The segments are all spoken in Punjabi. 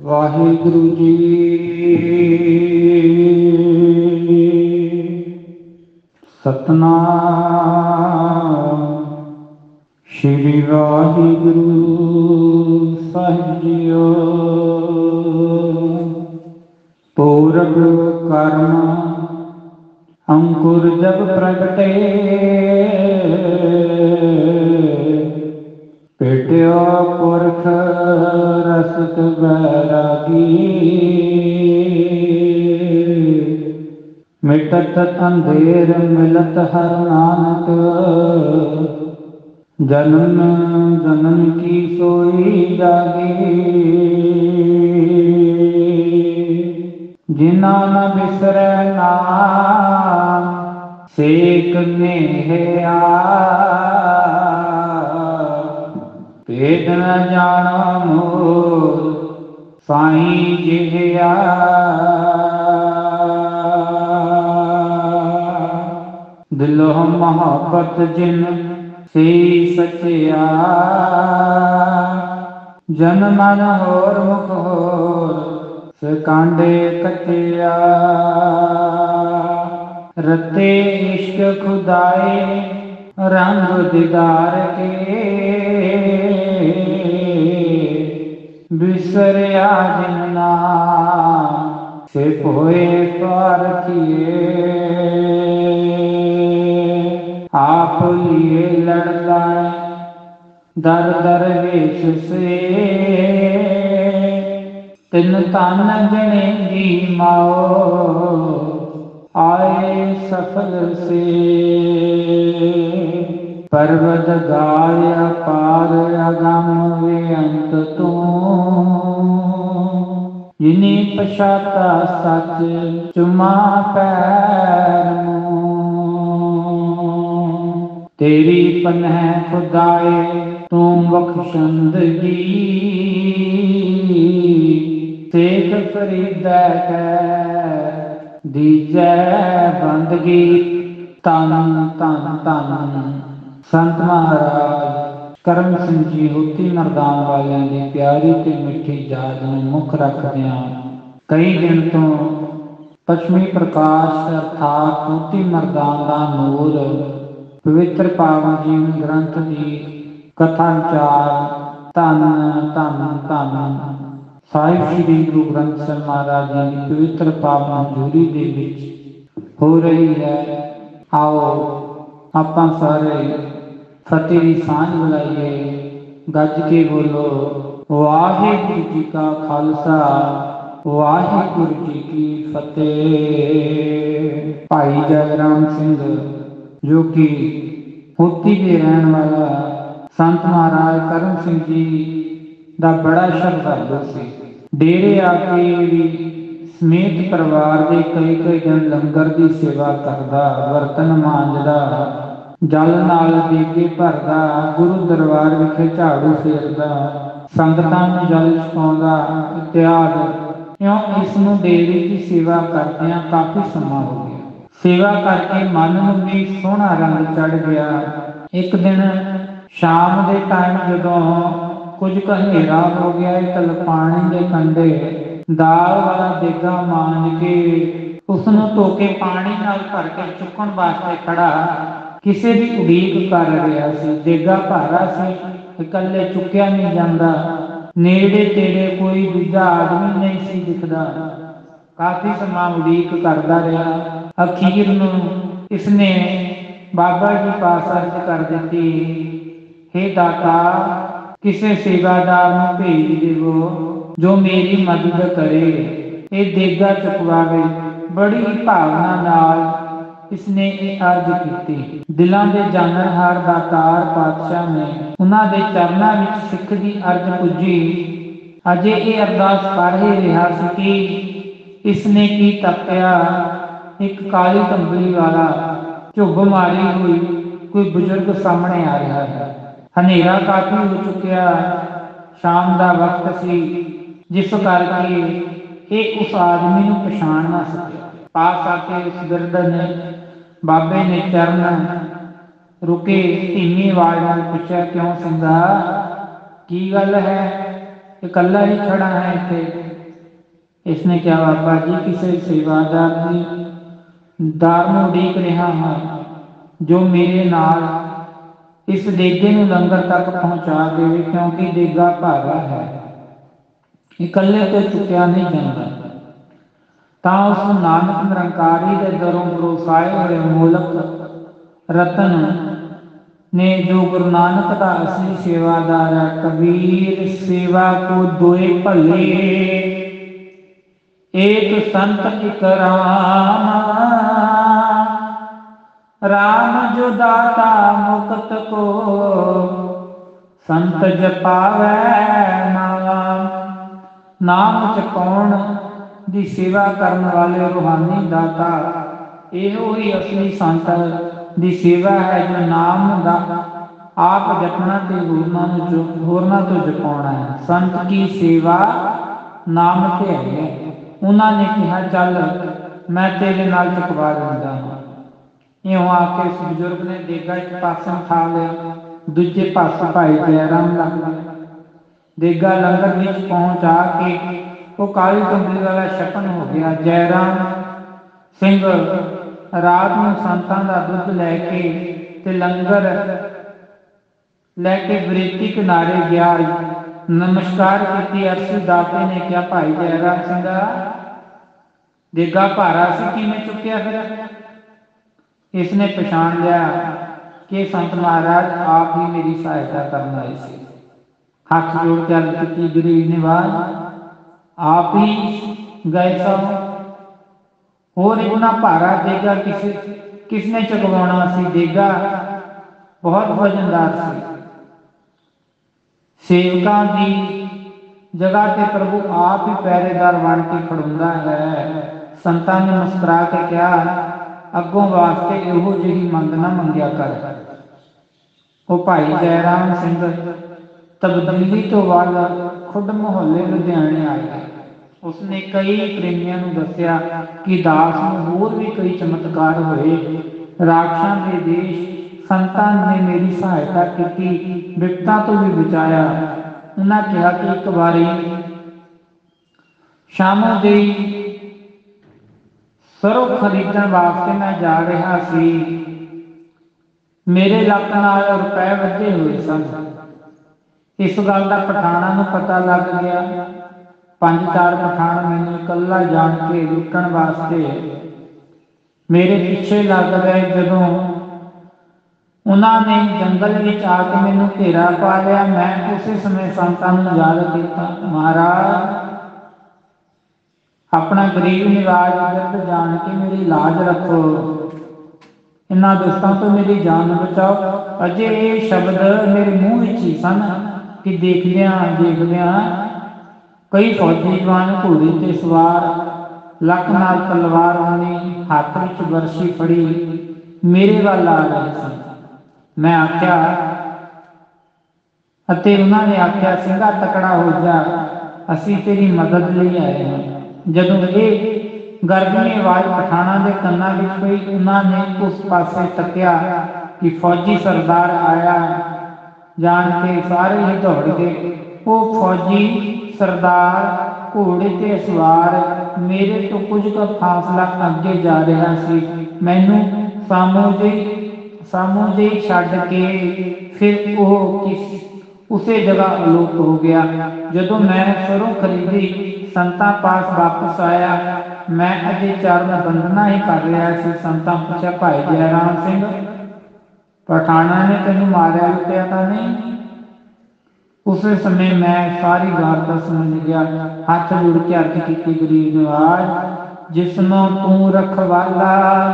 ਵਾਹਿਗੁਰੂ ਜੀ। ਸਤਨਾਮ। ਸ਼੍ਰੀ ਵਾਹਿਗੁਰੂ ਸਾਹਿਬ ਜੀਓ। ਪੂਰਬ ਕਰਮ ਅੰਕੁਰ ਜਬ ਪ੍ਰਗਟੇ। ਪੇਟਿਆ ਪੁਰਖ ਰਸਤ ਬੈਰਾਗੀ ਮਿਟਤ ਅੰਧੇਰ ਮਿਲਤ ਹਰ ਨਾਨਕ। ਜਨਮ ਜਨਮ ਕੀ ਸੋਈ ਜਾਗੀ। ਜਿਨਾ ਨ ਬਿਸਰੈ ਨਾਮ ਸੇਕ ਨੇਹਿਆ ਭੇਦ ਨ ਜਾਣੋ ਸਾਈਂ ਜਿਹਿਆ। ਦਿਲੋਂ ਮੁਹੱਬਤ ਜਿਨ ਸੇ ਸਚਿਆ ਜਨ ਮਨ ਹੋਰ ਮੁਖ ਹੋਰ ਸਕਾਂਡੇ ਕਚਿਆ ਰਤੇ ਇਸ਼ਕ ਖੁਦਾਏ ਰੰਗ ਦਿਦਾਰ ਕੇ ਬਿਸਰਿਆ ਜਿਨ ਨਾਮ ਸੇ ਹੋਏ ਪਾਰਖੀਏ ਆਪ ਦਰ ਦਰ ਵੇਸ਼ ਸੇ। ਤਿਨ ਤਨ ਜਣੇ ਦੀ ਮਾਓ, ਆਏ ਸਫਲ ਸੇ। ਪਰਵਤ ਗਾਇਆ ਪਾਰ ਅਗੰਮ ਵੇਅੰਤ ਤੂੰ। ਜਿਨੀ ਪਛਾਤਾ ਸੱਚ ਚੁਮਾ ਪੈਰ ਨੂੰ ਤੇਰੀ ਪਨਹ ਖੁਦਾਏ ਤੂੰ ਬਖਸ਼ੰਦਗੀ ਸੇਖ ਫਰੀਦਾ ਕੈ, ਦੀਜੈ ਬੰਦਗੀ। ਤਨ ਤਨ ਤਨ ਸੰਤ ਮਹਾਰਾਜ, ਕਰਮ ਸਿੰਘ ਜੀ ਹੋਤੀ ਮਰਦਾਨ ਵਾਲਿਆਂ ਦੀ ਪਿਆਰੀ ਤੇ ਮਿੱਠੀ ਯਾਦ ਨੂੰ ਮੁੱਖ ਰੱਖਦਿਆਂ ਕਈ ਦਿਨ ਤੋਂ ਪਛਮੀ ਪ੍ਰਕਾਸ਼ ਅਰਥਾਤ ਹੋਤੀ ਮਰਦਾਨ ਦਾ ਨੂਰ ਪਵਿੱਤਰ ਪਾਵਨ ਜੀਵਨ ਗ੍ਰੰਥ ਦੀ ਕਥਾ ਵਿਚਾਰ ਧੰਨ ਧੰਨ ਧੰਨ। ਸਾਹਿਬ ਸ੍ਰੀ ਗੁਰੂ ਗ੍ਰੰਥ ਸਾਹਿਬ ਮਹਾਰਾਜ ਜੀ ਦੀ ਪਵਿੱਤਰ ਪਾਵਨ ਹਜ਼ੂਰੀ ਦੇ ਵਿੱਚ ਹੋ ਰਹੀ ਹੈ। ਆਓ ਆਪਾਂ ਸਾਰੇ ਫਤਿਹ ਦੀ ਸਾਂਝ ਬੁਲਾਈਏ। ਗੱਜ ਕੇ ਬੋਲੋ, ਵਾਹਿਗੁਰੂ ਜੀ ਕਾ ਖਾਲਸਾ, ਵਾਹਿਗੁਰੂ ਜੀ ਕੀ ਫਤਿਹ। ਭਾਈ ਜਗਰਾਮ ਸਿੰਘ ਜੋ ਕਿ ਹੋਤੀ ਦੇ ਰਹਿਣ ਵਾਲਾ ਸੰਤ ਮਹਾਰਾਜ ਕਰਮ ਸਿੰਘ ਜੀ ਦਾ ਬੜਾ ਸ਼ਰਧਾਲੂ ਸੀ ਡੇਰੇ ਆ ਕੇ ਵੀ ਸਮੇਤ ਪਰਿਵਾਰ ਦੇ ਕਈ ਕਈ ਦਿਨ ਲੰਗਰ ਦੀ ਸੇਵਾ ਕਰਦਾ ਬਰਤਨ ਮਾਂਜਦਾ, ਜਲ ਨਾਲ ਦੀਵੇ ਭਰਦਾ, ਗੁਰੂ ਦਰਬਾਰ ਵਿਖੇ ਝਾੜੂ ਫੇਰਦਾ ਸੰਗਤਾਂ ਨੂੰ ਜਲ ਛਕਾਉਂਦਾ ਇਤਿਆਦ ਇਉਂ ਇਸ ਨੂੰ ਡੇਰੇ ਦੀ ਸੇਵਾ ਕਰਦਿਆਂ ਕਾਫੀ ਸਮਾਂ ਹੋ ਗਿਆ। ਸੇਵਾ ਕਰਕੇ ਮਨ ਨੂੰ ਵੀ ਸੋਹਣਾ ਰੰਗ ਚੜ ਗਿਆ। ਇੱਕ ਦਿਨ ਸ਼ਾਮ ਦੇ ਟਾਈਮ ਜਦੋਂ ਕੁਝ ਕੁ ਹੋ ਗਿਆ ਤਲ ਪਾਣੀ ਦੇ ਕੰਢੇ, ਦਾਲ ਵਾਲਾ ਦੇਗਾ ਮਾਂਜ ਕੇ ਉਸ ਨੂੰ ਧੋ ਪਾਣੀ ਨਾਲ ਭਰ ਕੇ ਚੁੱਕਣ ਵਾਸਤੇ ਖੜਾ, ਕਿਸੇ ਦੀ ਉਡੀਕ ਕਰ ਰਿਹਾ ਸੀ। ਦੇਗਾ ਭਾਰਾ ਸੀ, ਇਕੱਲੇ ਚੁੱਕਿਆ ਨਹੀਂ ਜਾਂਦਾ। ਨੇੜੇ ਤੇੜੇ ਕੋਈ ਦੂਜਾ ਆਦਮੀ ਨਹੀਂ ਸੀ ਦਿਖਦਾ। ਕਾਫੀ ਸਮਾਂ ਉਡੀਕ ਕਰਦਾ ਰਿਹਾ। ਅਖੀਰ ਨੂੰ ਇਸਨੇ ਬਾਬਾ ਜੀ ਪਾਸ ਅਰਜ਼ ਕਰ ਦਿੱਤੀ। हे ਦਾਤਾ, ਕਿਸੇ ਸੇਵਾਦਾਰ ਨੂੰ ਭੇਜ ਦੇਵੋ, ਜੋ ਮੇਰੀ ਮਦਦ ਕਰੇ। ਇਹ ਦੇਗਾ ਚੁਕਵਾਵੇ। ਬੜੀ ਭਾਵਨਾ ਨਾਲ ਇਸਨੇ ਇਹ ਅਰਜ਼ ਕੀਤੀ। ਦਿਲਾਂ ਦੇ ਜਾਣਨਹਾਰ ਦਾਤਾਰ ਪਾਤਸ਼ਾਹ ਨੇ ਉਹਨਾਂ ਦੇ ਚਰਨਾਂ ਵਿੱਚ ਸਿੱਖ ਦੀ ਅਰਜ਼ ਪੁੱਜੀ। ਅਜੇ ਇਹ ਅਰਦਾਸ ਕਰ ਹੀ ਰਿਹਾ ਸੀ ਕਿ ਇਸਨੇ ਕੀ ਤਪਿਆ ਇੱਕ ਕਾਲੀ ਕੰਬਲੀ ਵਾਲਾ ਝੁੱਬ ਮਾਰੀ ਹੋਈ ਕੋਈ ਬਜ਼ੁਰਗ ਸਾਹਮਣੇ ਆ ਰਿਹਾ ਹੈ। ਹਨੇਰਾ ਕਾਫੀ ਹੋ ਚੁੱਕਿਆ। ਸ਼ਾਮ ਦਾ ਵਕਤ ਸੀ, ਜਿਸ ਕਰਕੇ ਇਹ ਉਸ ਆਦਮੀ ਨੂੰ ਪਛਾਣ ਨਾ ਸਕਿਆ। ਪਾਸ ਆ ਕੇ ਉਸ ਬਿਰਧ ਨੇ ਬਾਬੇ ਨੇ ਚਰਨ ਰੁਕੇ, ਧੀਮੀ ਆਵਾਜ਼ ਨਾਲ ਪੁੱਛਿਆ, ਕਿਉਂ ਸਿੰਘਾ ਕੀ ਗੱਲ ਹੈ? ਇਕੱਲਾ ਹੀ ਖੜਾ ਹੈ ਇੱਥੇ? ਇਸਨੇ ਕਿਹਾ, ਬਾਬਾ ਜੀ, ਕਿਸੇ ਸੇਵਾਦਾਰ ਦੀ ਦਾਰ ਨੂੰ ਉਡੀਕ ਰਿਹਾ ਹਾਂ। ਜੋ ਮੇਰੇ ਨਾਲ ਇਸ ਦੇਗੇ ਨੂੰ ਲੰਗਰ ਤੱਕ ਪਹੁੰਚਾ ਦੇਵੇ ਕਿਉਂਕਿ ਦੇਗਾ ਭਾਰਾ ਹੈ। ਇਕੱਲੇ ਤੇ ਚੁੱਕਿਆ ਨਹੀਂ ਜਾਂਦਾ। ਤਾਂ ਉਸ ਨਾਨਕ ਨਿਰੰਕਾਰੀ ਦੇ ਦਰੋਂ ਬਰੋਸਾਏ ਹੋਏ ਮੂਲਕ ਰਤਨ ਨੇ ਜੋ ਗੁਰੂ ਨਾਨਕ ਦਾ ਅਸਲੀ ਸੇਵਾਦਾਰ ਹੈ, ਕਬੀਰ ਸੇਵਾ ਕੋ ਦੋਏ ਭਲੇ। ਏਕ ਸੰਤ ਇਕ ਰਾਮ। ਰਾਮ ਜੋ ਦਾਤਾ ਕੋ। ਸੰਤ ਜਪਾਵੇ ਨਾਮ। ਨਾਮ ਚਕਾਉਣ ਦੀ ਸੇਵਾ ਕਰਨ ਵਾਲੇ ਰੂਹਾਨੀ ਦਾਤਾ? ਇਹੋ ਹੀ ਅਸਲੀ ਸੰਤ ਦੀ ਸੇਵਾ ਹੈ ਜੋ ਨਾਮ ਦਾ ਆਪ ਜਪਣਾ ਤੇ ਹੋਰਨਾਂ ਨੂੰ ਹੋਰਨਾਂ ਤੋਂ ਜਪਾਉਣਾ ਹੈ। ਸੰਤ ਕੀ ਸੇਵਾ ਨਾਮ ਤੇ ਹੈ? ਉਹਨਾਂ ਨੇ ਕਿਹਾ, ਚੱਲ, ਮੈਂ ਤੇਰੇ ਨਾਲ ਚੁਕਵਾ ਦਿੰਦਾ। ਇਉਂ ਆ ਕੇ ਉਸ ਬਜ਼ੁਰਗ ਨੇ ਦੇਗਾ ਇੱਕ ਪਾਸੇ ਉਠਾ ਲਿਆ, ਦੂਜੇ ਪਾਸੇ ਭਾਈ ਜੈਰਾਮ ਲੱਗ ਗਿਆ। ਦੇਗਾ ਲੰਗਰ ਵਿੱਚ ਪਹੁੰਚ ਆ ਕੇ ਉਹ ਕਾਲੀ ਕੰਬਲੀ ਵਾਲਾ ਛਪਨ ਹੋ ਗਿਆ। ਜੈਰਾਮ ਸਿੰਘ ਰਾਤ ਨੂੰ ਸੰਤਾਂ ਦਾ ਦੁੱਧ ਲੈ ਕੇ ਤੇ ਲੰਗਰ ਲੈ ਕੇ ਬਰੇਤੀ ਕਿਨਾਰੇ ਗਿਆ। ਨਮਸਕਾਰ ਕੀਤੀ ਅਰਸੀ ਦਾਤੇ ਨੇ ਕਿਹਾ, ਭਾਈ ਜੈਰਾਮ ਸਿੰਘਾ ਦੇਗਾ ਭਾਰਾ ਸੀ, ਕਿਵੇਂ ਚੁੱਕਿਆ ਫਿਰ? ਇਸ ਨੇ ਪਛਾਣ ਲਿਆ ਕਿ ਸੰਤ ਮਹਾਰਾਜ ਆਪ ਹੀ ਮੇਰੀ ਸਹਾਇਤਾ ਕਰਨ ਆਏ ਸੀ? ਹੱਥ ਜੋੜ ਕੇ ਅਰਜ਼ ਕੀਤੀ ਗਰੀਬ ਨਿਵਾਜ ਆਪ ਹੀ ਗਏ ਸੋ ਹੋਰ ਇਤਨਾ ਭਾਰਾ ਦੇਗਾ ਕਿਸ, ਕਿਸਨੇ ਚਕਵਾਉਣਾ ਸੀ? ਦੇਗਾ ਬਹੁਤ ਵਜਨਦਾਰ ਸੀ। ਸੇਵਕਾਂ ਦੀ ਜਗ੍ਹਾ ਤੇ ਪ੍ਰਭੂ ਆਪ ਹੀ ਪਹਿਰੇਦਾਰ ਬਣ ਕੇ ਖੜੁੰਦਾ ਹੈ। ਸੰਤਾਂ ਨੇ ਮੁਸਕਰਾ ਕੇ ਕਿਹਾ ਅੱਗੋਂ ਵਾਸਤੇ ਇਹੋ ਜਿਹੀ ਮੰਗ ਨਾ ਮੰਗਿਆ ਕਰ। ਉਹ ਭਾਈ ਜੈਰਾਮ ਸਿੰਘ ਤਬਦੀਲੀ ਤੋਂ ਬਾਅਦ ਖੁਦ ਮੁਹੱਲੇ ਲੁਧਿਆਣੇ ਆ ਉਸਨੇ ਕਈ ਪ੍ਰੇਮੀਆਂ ਨੂੰ ਦੱਸਿਆ ਕਿ ਦਾਸ ਨੂੰ ਹੋਰ ਵੀ ਕਈ ਚਮਤਕਾਰ ਹੋਏ। ਰਾਖਸ਼ਾਂ ਦੇ ਦੇਸ਼ ਸੰਤਾਂ ਨੇ ਮੇਰੀ ਸਹਾਇਤਾ ਕੀਤੀ ਵਿਪਤਾ ਤੋਂ ਵੀ ਬਚਾਇਆ। ਉਹਨਾਂ ਕਿਹਾ ਕਿ ਇੱਕ ਵਾਰੀ ਸ਼ਾਮੋਂ ਦੇ ਸਰੋਂ ਖਰੀਦਣ ਵਾਸਤੇ ਮੈਂ ਜਾ ਰਿਹਾ ਸੀ। ਮੇਰੇ ਲੱਕ ਨਾਲ ਰੁਪਏ ਵੱਜੇ ਹੋਏ ਸਨ। ਇਸ ਗੱਲ ਦਾ ਪਠਾਣਾ ਨੂੰ ਪਤਾ ਲੱਗ ਗਿਆ। ਪੰਜ ਚਾਰ ਪਠਾਨ ਮੈਨੂੰ ਇਕੱਲਾ ਜਾਣ ਕੇ ਲੁੱਟਣ ਵਾਸਤੇ ਮੇਰੇ ਪਿੱਛੇ ਲੱਗ ਗਏ ਜਦੋਂ ਉਹਨਾਂ ਨੇ ਜੰਗਲ ਵਿੱਚ ਆ ਕੇ ਮੈਨੂੰ ਘੇਰਾ ਪਾ ਲਿਆ। ਮੈਂ ਉਸੇ ਸਮੇਂ ਸੰਤਾਂ ਨੂੰ ਯਾਦ ਕੀਤਾ, ਮਹਾਰਾਜ ਆਪਣਾ ਗਰੀਬ ਨਿਵਾਜ ਦਰਦ ਜਾਣ ਕੇ ਮੇਰੀ ਲਾਜ ਰੱਖੋ। ਇਨ੍ਹਾਂ ਦੁਸ਼ਟਾਂ ਤੋਂ ਮੇਰੀ ਜਾਨ ਬਚਾਓ। ਅਜੇ ਇਹ ਸ਼ਬਦ ਮੇਰੇ ਮੂੰਹ ਵਿੱਚ ਹੀ ਸਨ ਕਿ ਦੇਖਦਿਆਂ ਦੇਖਦਿਆਂ ਕਈ ਫੌਜੀ ਜਵਾਨ ਘੋੜੇ ਤੇ ਸਵਾਰ ਲੱਖ ਨਾਲ ਤਲਵਾਰ ਆਉਣੀ ਹੱਥ ਵਿੱਚ ਵਰਸ਼ੀ ਫੜੀ। ਮੇਰੇ ਵੱਲ ਆ ਰਹੇ ਸਨ। ਮੈਂ ਆਖਿਆ, ਅਤੇ ਉਹਨਾਂ ਨੇ ਆਖਿਆ, ਸਿੰਘਾ ਤਕੜਾ ਹੋ ਜਾ। ਅਸੀਂ ਤੇਰੀ ਮਦਦ ਲਈ ਆਏ ਹਾਂ। ਜਦੋਂ ਇਹ ਗਰਜਣੀ ਆਵਾਜ਼ ਪਠਾਣਾ ਦੇ ਕੰਨਾਂ ਵਿੱਚ ਪਈ, ਉਹਨਾਂ ਨੇ ਉਸ ਪਾਸੇ ਤੱਕਿਆ ਕਿ ਫੌਜੀ ਸਰਦਾਰ ਆਇਆ। ਜਾਣ ਕੇ ਸਾਰੇ ਹੀ ਦੌੜ ਗਏ। ਉਹ ਫੌਜੀ ਸਰਦਾਰ ਘੋੜੇ ਤੇ ਸਵਾਰ ਮੇਰੇ ਤੋਂ ਕੁਝ ਕੁ ਫਾਸਲਾ ਅੱਗੇ ਜਾ ਰਿਹਾ ਸੀ। ਮੈਨੂੰ ਸਾਮੋ ਜੀ ਸਾਮੋ ਜੀ ਛੱਡ ਕੇ ਫਿਰ ਉਹ ਕਿਸ, ਉਸੇ ਜਗ੍ਹਾ ਅਲੋਪ ਹੋ ਗਿਆ। ਜਦੋਂ ਮੈਂ ਸਰੋਂ ਖਰੀਦੀ ਸੰਤਾਂ ਪਾਸ ਵਾਪਸ ਆਇਆ। ਮੈਂ ਅਜੇ ਚਰਨ ਬੰਦਨਾ ਹੀ ਕਰ ਰਿਹਾ ਸੀ। ਸੰਤਾਂ ਪੁੱਛਿਆ, ਭਾਈ ਜੈਰਾਮ ਸਿੰਘ, ਪਠਾਣਾ ਨੇ ਤੈਨੂੰ ਮਾਰਿਆ, ਲੁੱਟਿਆ ਤਾਂ ਨਹੀਂ? ਉਸੇ ਸਮੇਂ ਮੈਂ ਸਾਰੀ ਵਾਰਤਾ ਸਮਝ ਗਿਆ। ਹੱਥ ਜੋੜ ਕੇ ਅਰਥ ਕੀਤੀ, ਗਰੀਬ ਨਿਵਾਜ ਜਿਸ ਨੂੰ ਤੂੰ ਰਖਵਾਲਾ,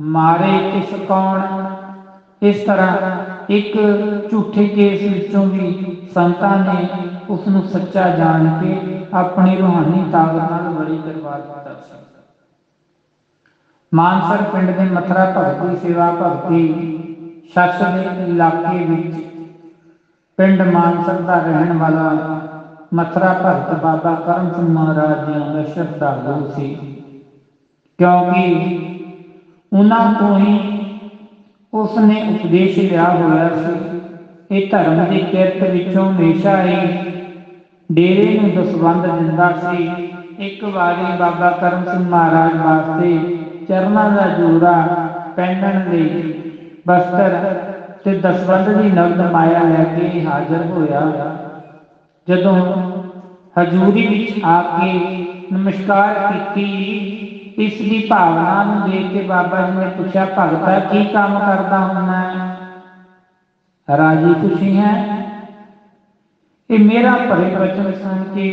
ਮਾਰੇ ਕਿਸ ਕੌਣ? ਇਸ ਤਰ੍ਹਾਂ ਇੱਕ ਝੂਠੇ ਕੇਸ ਵਿੱਚੋਂ ਵੀ ਸੰਤਾਂ ਨੇ ਉਸ ਨੂੰ ਸੱਚਾ ਜਾਣ ਕੇ ਆਪਣੀ ਰੂਹਾਨੀ ਤਾਕਤ ਨਾਲ ਬੜੀ ਕਰਵਾ ਦਿੱਤਾ ਸੀ। ਮਾਨਸਰ ਪਿੰਡ ਦੇ ਮਥਰਾ ਭਗਤੀ ਸੇਵਾ ਭਗਤੀ ਸੱਚ ਦੇ ਇਲਾਕੇ ਵਿੱਚ ਪਿੰਡ ਮਾਨਸਰ ਦਾ ਰਹਿਣ ਵਾਲਾ ਮਥਰਾ ਭਗਤ ਬਾਬਾ ਕਰਮ ਸਿੰਘ ਮਹਾਰਾਜ ਜੀ ਦਾ ਸ਼ਰਧਾਲੂ ਸੀ। ਕਿਉਂਕਿ ਉਹਨਾਂ ਤੋਂ ਹੀ ਉਸ ਨੇ ਉਪਦੇਸ਼ ਲਿਆ ਹੋਇਆ ਸੀ। ਇਹ ਧਰਮ ਦੀ ਕਿਰਤ ਵਿੱਚੋਂ ਹਮੇਸ਼ਾ ਹੀ ਡੇਰੇ ਨੂੰ ਦਸਵੰਦ ਦਿੰਦਾ ਸੀ। ਇੱਕ ਵਾਰੀ ਬਾਬਾ ਕਰਮ ਸਿੰਘ ਮਹਾਰਾਜ ਵਾਸਤੇ ਚਰਨਾਂ ਦਾ ਜੋੜਾ ਪਹਿਨਣ ਲਈ ਬਸਤਰ ਤੇ ਦਸਵੰਦ ਦੀ ਨਗਦ ਮਾਇਆ ਲੈ ਕੇ ਹਾਜ਼ਰ ਹੋਇਆ। ਜਦੋਂ ਹਜ਼ੂਰੀ ਵਿੱਚ ਆ ਕੇ ਨਮਸਕਾਰ ਕੀਤੀ ਇਸ ਦੀ ਭਾਵਨਾ ਨੂੰ ਦੇਖ ਕੇ ਬਾਬਾ ਜੀ ਨੇ ਪੁੱਛਿਆ ਭਗਤਾ ਕੀ ਕੰਮ ਕਰਦਾ ਹੁੰਦਾ ਹੈ ਰਾਜੀ ਖੁਸ਼ੀ ਹੈ ਇਹ ਮੇਰਾ ਭਰੇ ਬਚਨ ਸੁਣ ਕੇ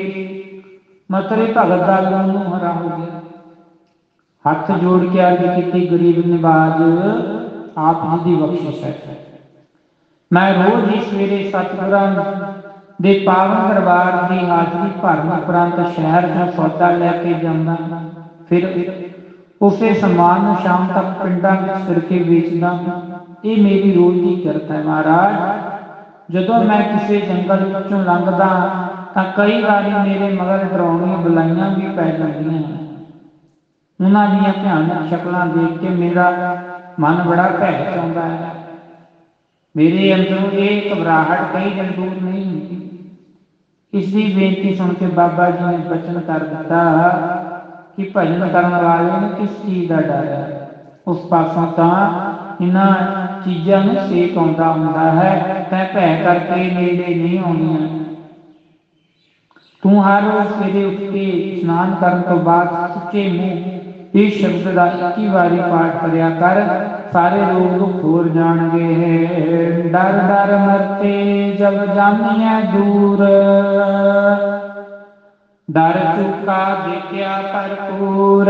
ਮਤਰੇ ਭਗਤ ਦਾ ਨੂੰ ਹਰਾ ਹੋ ਗਿਆ ਹੱਥ ਜੋੜ ਕੇ ਅਰਜ਼ ਕੀਤੀ ਗਰੀਬ ਨਿਵਾਜ ਆਪ ਜੀ ਦੀ ਬਖਸ਼ਿਸ਼ ਹੈ ਮੈਂ ਰੋਜ਼ ਹੀ ਸਵੇਰੇ ਸਤਿਗੁਰਾਂ ਦੇ ਪਾਵਨ ਦਰਬਾਰ ਦੀ ਹਾਜ਼ਰੀ ਭਰਨ ਉਪਰੰਤ ਸ਼ਹਿਰ ਦਾ ਸੌਦਾ ਲੈ ਕੇ ਜਾਂਦਾ ਹਾਂ। ਫਿਰ ਉਸੇ ਸਮਾਨ ਨੂੰ ਸ਼ਾਮ ਤੱਕ ਪਿੰਡਾਂ ਵਿੱਚ ਫਿਰ ਕੇ ਵੇਚਦਾ ਇਹ ਮੇਰੀ ਰੋਜ਼ ਦੀ ਕਿਰਤ ਹੈ ਮਹਾਰਾਜ। ਜਦੋਂ ਮੈਂ ਕਿਸੇ ਜੰਗਲ ਵਿੱਚੋਂ ਲੰਘਦਾ ਤਾਂ ਕਈ ਵਾਰੀ ਮੇਰੇ ਮਗਰ ਡਰਾਉਣੀਆਂ ਬੁਲਾਈਆਂ ਵੀ ਪੈ ਜਾਂਦੀਆਂ ਉਹਨਾਂ ਦੀਆਂ ਭਿਆਨਕ ਸ਼ਕਲਾਂ ਦੇਖ ਕੇ ਮੇਰਾ ਮਨ ਬੜਾ ਭੈ ਚਾਉਂਦਾ ਹੈ। ਮੇਰੇ ਅੰਦਰੋਂ ਇਹ ਘਬਰਾਹਟ ਕਈ ਦਿਨ ਦੂਰ ਨਹੀਂ ਹੁੰਦੀ। ਇਸ ਦੀ ਬੇਨਤੀ ਸੁਣ ਕੇ ਬਾਬਾ ਜੀ ਨੇ ਬਚਨ ਕਰ ਦਿੱਤਾ ਕਿ ਭਜਨ ਕਰਨ ਵਾਲੇ ਨੂੰ ਕਿਸ ਚੀਜ਼ ਦਾ ਡਰ ਹੈ? ਉਸ ਪਾਸੋਂ ਤਾਂ ਇਹਨਾਂ ਚੀਜ਼ਾਂ ਨੂੰ ਸੇਕ ਆਉਂਦਾ ਹੁੰਦਾ ਹੈ, ਤੈ ਭੈ ਕਰਕੇ ਨੇੜੇ ਨਹੀਂ ਆਉਂਦੀਆਂ ਤੂੰ ਹਰ ਰੋਜ਼ ਸਵੇਰੇ ਉੱਠ ਕੇ ਇਸ਼ਨਾਨ ਕਰਨ ਤੋਂ ਬਾਅਦ ਸੁੱਚੇ ਮੂੰਹ ਇਹ ਸ਼ਬਦ ਦਾ 21 ਵਾਰੀ ਪਾਠ ਕਰਿਆ ਕਰ। ਸਾਰੇ ਰੋਗ ਦੁੱਖ ਹੋਰ ਜਾਣਗੇ ਡਰ ਡਰ ਮਰਤੇ ਜਬ ਜਾਮੀਐ ਦੂਰ। ਡਰ ਚੁਕਾ ਦੇਖਿਆ ਭਰਪੂਰ।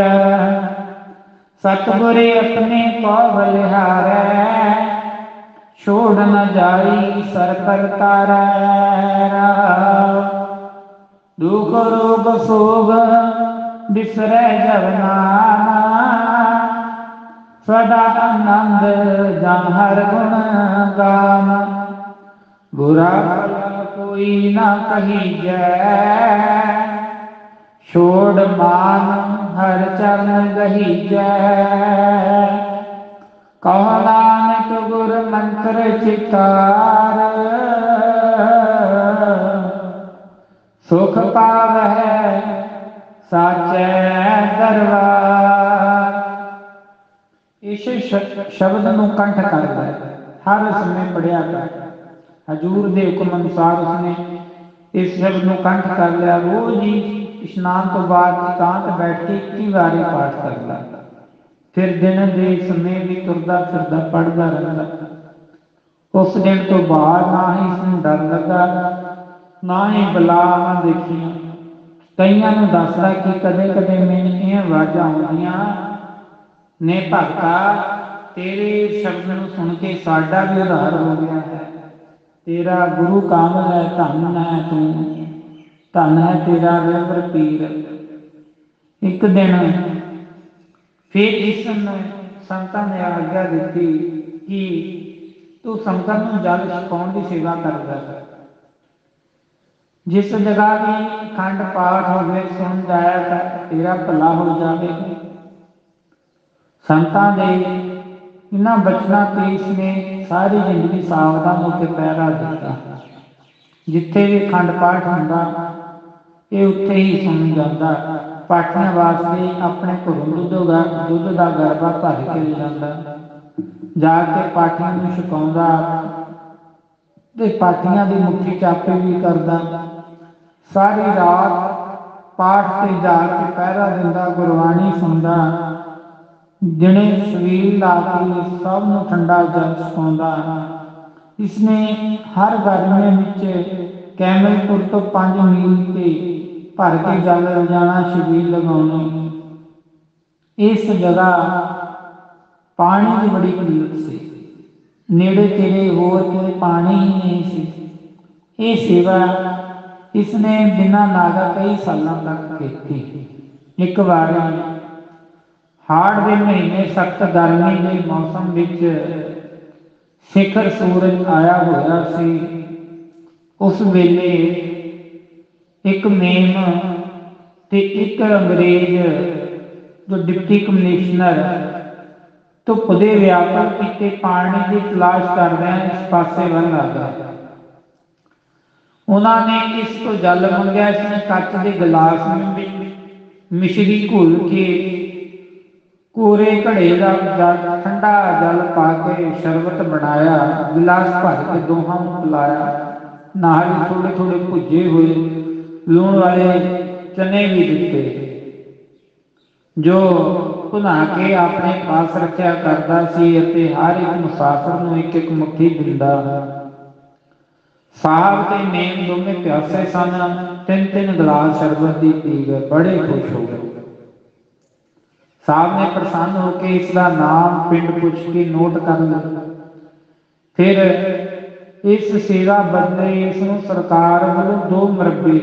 ਸਤਿਗੁਰੇ ਆਪਣੇ ਕੋ ਬਲਿਹਾਰੈ ਛੋੜ ਨ ਜਾਈ ਸਰ ਤਾਰੈ ਦੁਖ ਰੋਗ ਸੋਗ ਬਿਸਰੈ ਜਬ ਨਾਮ। ਸਦਾ ਆਨੰਦ ਜਨ ਹਰ ਗੁਣ ਗਾਮ। ਬੁਰਾ ਕੋਈ ਨਾ ਕਹੀਜੈ ਛੋੜ ਮਾਨ ਹਰ ਚਰਨ ਗਹੀਜੈ। ਕਹੋ ਨਾਨਕ ਗੁਰ ਮੰਤਰ ਚਿਤਾਰ। ਸੁਖ ਪਾਵਹਿ ਸਾਚੈ ਦਰਬਾਰ। ਇਸ ਸ਼ਬਦ ਨੂੰ ਕੰਠ ਕਰਦਾ ਹਰ ਸਮੇਂ ਪੜਿਆ ਕਰ ਹਜੂਰ ਦੇ ਹੁਕਮ ਅਨੁਸਾਰ ਉਸਨੇ ਇਸ ਸ਼ਬਦ ਨੂੰ ਕੰਠ ਕਰ ਲਿਆ। ਰੋਜ਼ ਹੀ ਇਸ਼ਨਾਨ ਤੋਂ ਬਾਅਦ ਇਕਾਂਤ ਬੈਠ ਕੇ 21 ਵਾਰੀ ਪਾਠ ਕਰਦਾ। ਫਿਰ ਦਿਨ ਦੇ ਸਮੇਂ ਵੀ ਤੁਰਦਾ ਫਿਰਦਾ ਪੜਦਾ ਰਹਿੰਦਾ। ਉਸ ਦਿਨ ਤੋਂ ਬਾਅਦ ਨਾ ਹੀ ਇਸ ਨੂੰ ਡਰ ਲੱਗਾ ਨਾ ਹੀ ਬਲਾਵਾਂ ਦੇਖੀਆਂ। ਕਈਆਂ ਨੂੰ ਦੱਸਦਾ ਕਿ ਕਦੇ ਕਦੇ ਮੈਨੂੰ ਇਹ ਆਵਾਜ਼ਾਂ ਆਉਂਦੀਆਂ, ਨੇ ਭਗਤਾ, ਤੇਰੇ ਸ਼ਬਦ ਨੂੰ ਸੁਣ ਕੇ ਸਾਡਾ ਵੀ ਉਧਾਰ ਹੋ ਗਿਆ ਹੈ। ਤੇਰਾ ਗੁਰੂ ਕਾਮਲ ਹੈ, ਧੰਨ ਹੈ ਤੂੰ। ਧੰਨ ਹੈ ਤੇਰਾ ਵਿਵਰ ਪੀਰ। ਇੱਕ ਦਿਨ ਫਿਰ ਇਸ ਨੂੰ ਸੰਤਾਂ ਨੇ ਆਗਿਆ ਦਿੱਤੀ ਕਿ ਤੂੰ ਸੰਤਾਂ ਨੂੰ ਜਲ ਛਕਾਉਣ ਦੀ ਸੇਵਾ ਕਰਦਾ ਹੈ। ਜਿਸ ਜਗ੍ਹਾ ਵੀ ਖੰਡ ਪਾਠ ਹੋਵੇ ਸੁਣਦਾ ਜਾਇਆ ਤਾਂ ਤੇਰਾ ਭਲਾ ਹੋ ਜਾਵੇਗਾ ਸੰਤਾਂ ਦੇ ਇਹਨਾਂ ਬਚਨਾਂ ਤੇ ਇਸਨੇ ਸਾਰੀ ਜ਼ਿੰਦਗੀ ਸਾਵਧਾਨ ਹੋ ਕੇ ਪਹਿਰਾ ਦਿੱਤਾ। ਜਿੱਥੇ ਵੀ ਖੰਡ ਪਾਠ ਹੁੰਦਾ ਇਹ ਉੱਥੇ ਹੀ ਸੁਣ ਜਾਂਦਾ। ਪਾਠੀਆਂ ਵਾਸਤੇ ਆਪਣੇ ਘਰੋਂ ਦੁੱਧ ਦਾ ਦੁੱਧ ਦਾ ਗਰਬਾ ਭਰ ਕੇ ਲੈ ਜਾਂਦਾ। ਜਾ ਕੇ ਪਾਠੀਆਂ ਨੂੰ ਛਕਾਉਂਦਾ ਤੇ ਪਾਠੀਆਂ ਦੀ ਮੁੱਠੀ ਚਾਪੇ ਵੀ ਕਰਦਾ। ਸਾਰੀ ਰਾਤ ਪਾਠ ਤੇ ਜਾ ਕੇ ਪਹਿਰਾ ਦਿੰਦਾ, ਗੁਰਬਾਣੀ ਸੁਣਦਾ। ਦਿਨੇ ਸਵੀਲ ਲਾ ਕੇ ਸਭ ਨੂੰ ਠੰਡਾ ਜਲ ਛਕਾਉਂਦਾ ਇਸਨੇ ਹਰ ਗਰਮੇ ਵਿੱਚ ਕੈਮਲਪੁਰ ਤੋਂ 5 ਮੀਲ ਤੇ ਭਰ ਕੇ ਜਲ ਲਿਜਾਣਾ ਸ਼ਬੀਲ ਲਗਾਉਣੀ। ਇਸ ਜਗ੍ਹਾ ਪਾਣੀ ਦੀ ਬੜੀ ਕਿੱਲਤ ਸੀ। ਨੇੜੇ ਤੇੜੇ ਹੋਰ ਕੋਈ ਪਾਣੀ ਹੀ ਨਹੀਂ ਸੀ। ਇਹ ਸੇਵਾ ਇਸਨੇ ਬਿਨਾਂ ਨਾਗਾ ਕਈ ਸਾਲਾਂ ਤੱਕ ਕੀਤੀ। ਇੱਕ ਵਾਰ ਹਾੜ ਦੇ ਮਹੀਨੇ ਸਖਤ ਗਰਮੀ ਦੇ ਮੌਸਮ ਵਿੱਚ ਸਿਖਰ ਸੂਰਜ ਆਇਆ ਹੋਇਆ ਸੀ। ਉਸ ਵੇਲੇ ਇੱਕ ਮੇਮ ਤੇ ਇੱਕ ਅੰਗਰੇਜ਼ ਜੋ ਡਿਪਟੀ ਕਮਿਸ਼ਨਰ ਧੁੱਪ ਦੇ ਵਿਆਪਕ ਕੀਤੇ ਪਾਣੀ ਦੀ ਤਲਾਸ਼ ਕਰਦਿਆਂ ਇਸ ਪਾਸੇ ਵੱਲ ਆ ਉਹਨਾਂ ਨੇ ਇਸ ਤੋਂ ਜਲ ਮੰਗਿਆ, ਇਸ ਨੇ ਕੱਚ ਦੇ ਗਲਾਸ ਵਿੱਚ ਮਿਸ਼ਰੀ ਘੁਲ ਕੇ ਕੋਰੇ ਘੜੇ ਦਾ ਜਲ ਠੰਡਾ ਜਲ ਪਾ ਕੇ ਸ਼ਰਬਤ ਬਣਾਇਆ, ਗਿਲਾਸ ਭਰ ਕੇ ਦੋਹਾਂ ਨੂੰ ਪਿਲਾਇਆ। ਨਾਲ ਥੋੜੇ ਥੋੜੇ ਭੁੱਜੇ ਹੋਏ। ਲੂਣ ਵਾਲੇ ਚਨੇ ਵੀ ਦਿੱਤੇ। ਜੋ ਭੁਨਾ ਕੇ ਆਪਣੇ ਪਾਸ ਰੱਖਿਆ ਕਰਦਾ ਸੀ ਅਤੇ ਹਰ ਇੱਕ ਮੁਸਾਫਰ ਨੂੰ ਇੱਕ ਇੱਕ ਮੁੱਠੀ ਦਿੰਦਾ। ਸਾਹਬ ਤੇ ਮੇਮ ਦੋਵੇਂ ਪਿਆਸੇ ਸਨ। ਤਿੰਨ ਤਿੰਨ ਗਲਾਸ ਸ਼ਰਬਤ ਦੀ ਪੀ ਗਏ ਬੜੇ ਖੁਸ਼ ਹੋ ਗਏ। ਸਾਹਿਬ ਨੇ ਪ੍ਰਸੰਨ ਹੋ ਕੇ ਇਸ ਦਾ ਨਾਮ ਪਿੰਡ ਪੁੱਛ ਕੇ ਨੋਟ ਕਰ ਲਿਆ। ਫਿਰ ਇਸ ਸੇਵਾ ਬਦਲੇ ਇਸ ਨੂੰ ਸਰਕਾਰ ਵੱਲੋਂ ਦੋ ਮਰਬੇ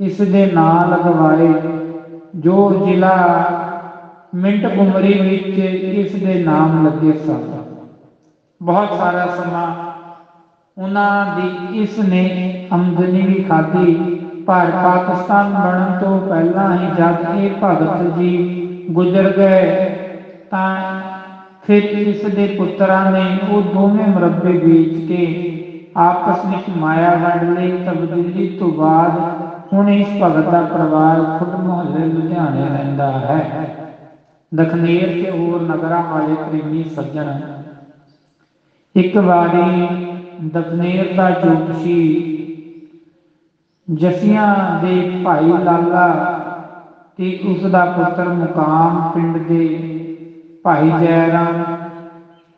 ਇਸ ਦੇ ਨਾਂ ਲਗਵਾਏ, ਜੋ ਜ਼ਿਲ੍ਹਾ ਮਿੰਟ ਗੁਮਰੀ ਵਿੱਚ ਇਸ ਦੇ ਨਾਮ ਲੱਗੇ ਸਨ। ਬਹੁਤ ਸਾਰਾ ਸਮਾਂ ਉਹਨਾਂ ਦੀ ਇਸ ਨੇ ਆਮਦਨੀ ਵੀ ਖਾਧੀ, ਪਰ ਪਾਕਿਸਤਾਨ ਬਣਨ ਤੋਂ ਪਹਿਲਾਂ ਹੀ ਜਦ ਇਹ ਭਗਤ ਜੀ ਗੁਜ਼ਰ ਗਏ, ਤਾਂ ਫਿਰ ਇਸ ਦੇ ਪੁੱਤਰਾਂ ਨੇ ਉਹ ਦੋਵੇਂ ਮਰੱਬੇ ਵੇਚ ਕੇ ਆਪਸ ਵਿੱਚ ਮਾਇਆ ਵੰਡ ਲਈ ਤਬਦੀਲੀ ਤੋਂ ਬਾਅਦ ਹੁਣ ਇਸ ਭਗਤ ਦਾ ਪਰਿਵਾਰ ਖੁਦ ਮੁਹੱਲੇ ਲੁਧਿਆਣੇ ਰਹਿੰਦਾ ਹੈ। ਦਖਨੇਰ ਤੇ ਹੋਰ ਨਗਰਾਂ ਵਾਲੇ ਪ੍ਰੇਮੀ ਸੱਜਣ। ਇੱਕ ਵਾਰੀ ਦਖਨੇਰ ਦਾ ਜੋਤਸ਼ੀ ਜਸੀਆਂ ਦੇ ਭਾਈ ਲਾਲਾ ਤੇ ਉਸ ਦਾ ਪੁੱਤਰ ਮੁਕਾਮ ਪਿੰਡ ਦੇ ਭਾਈ ਜੈਰਾਮ,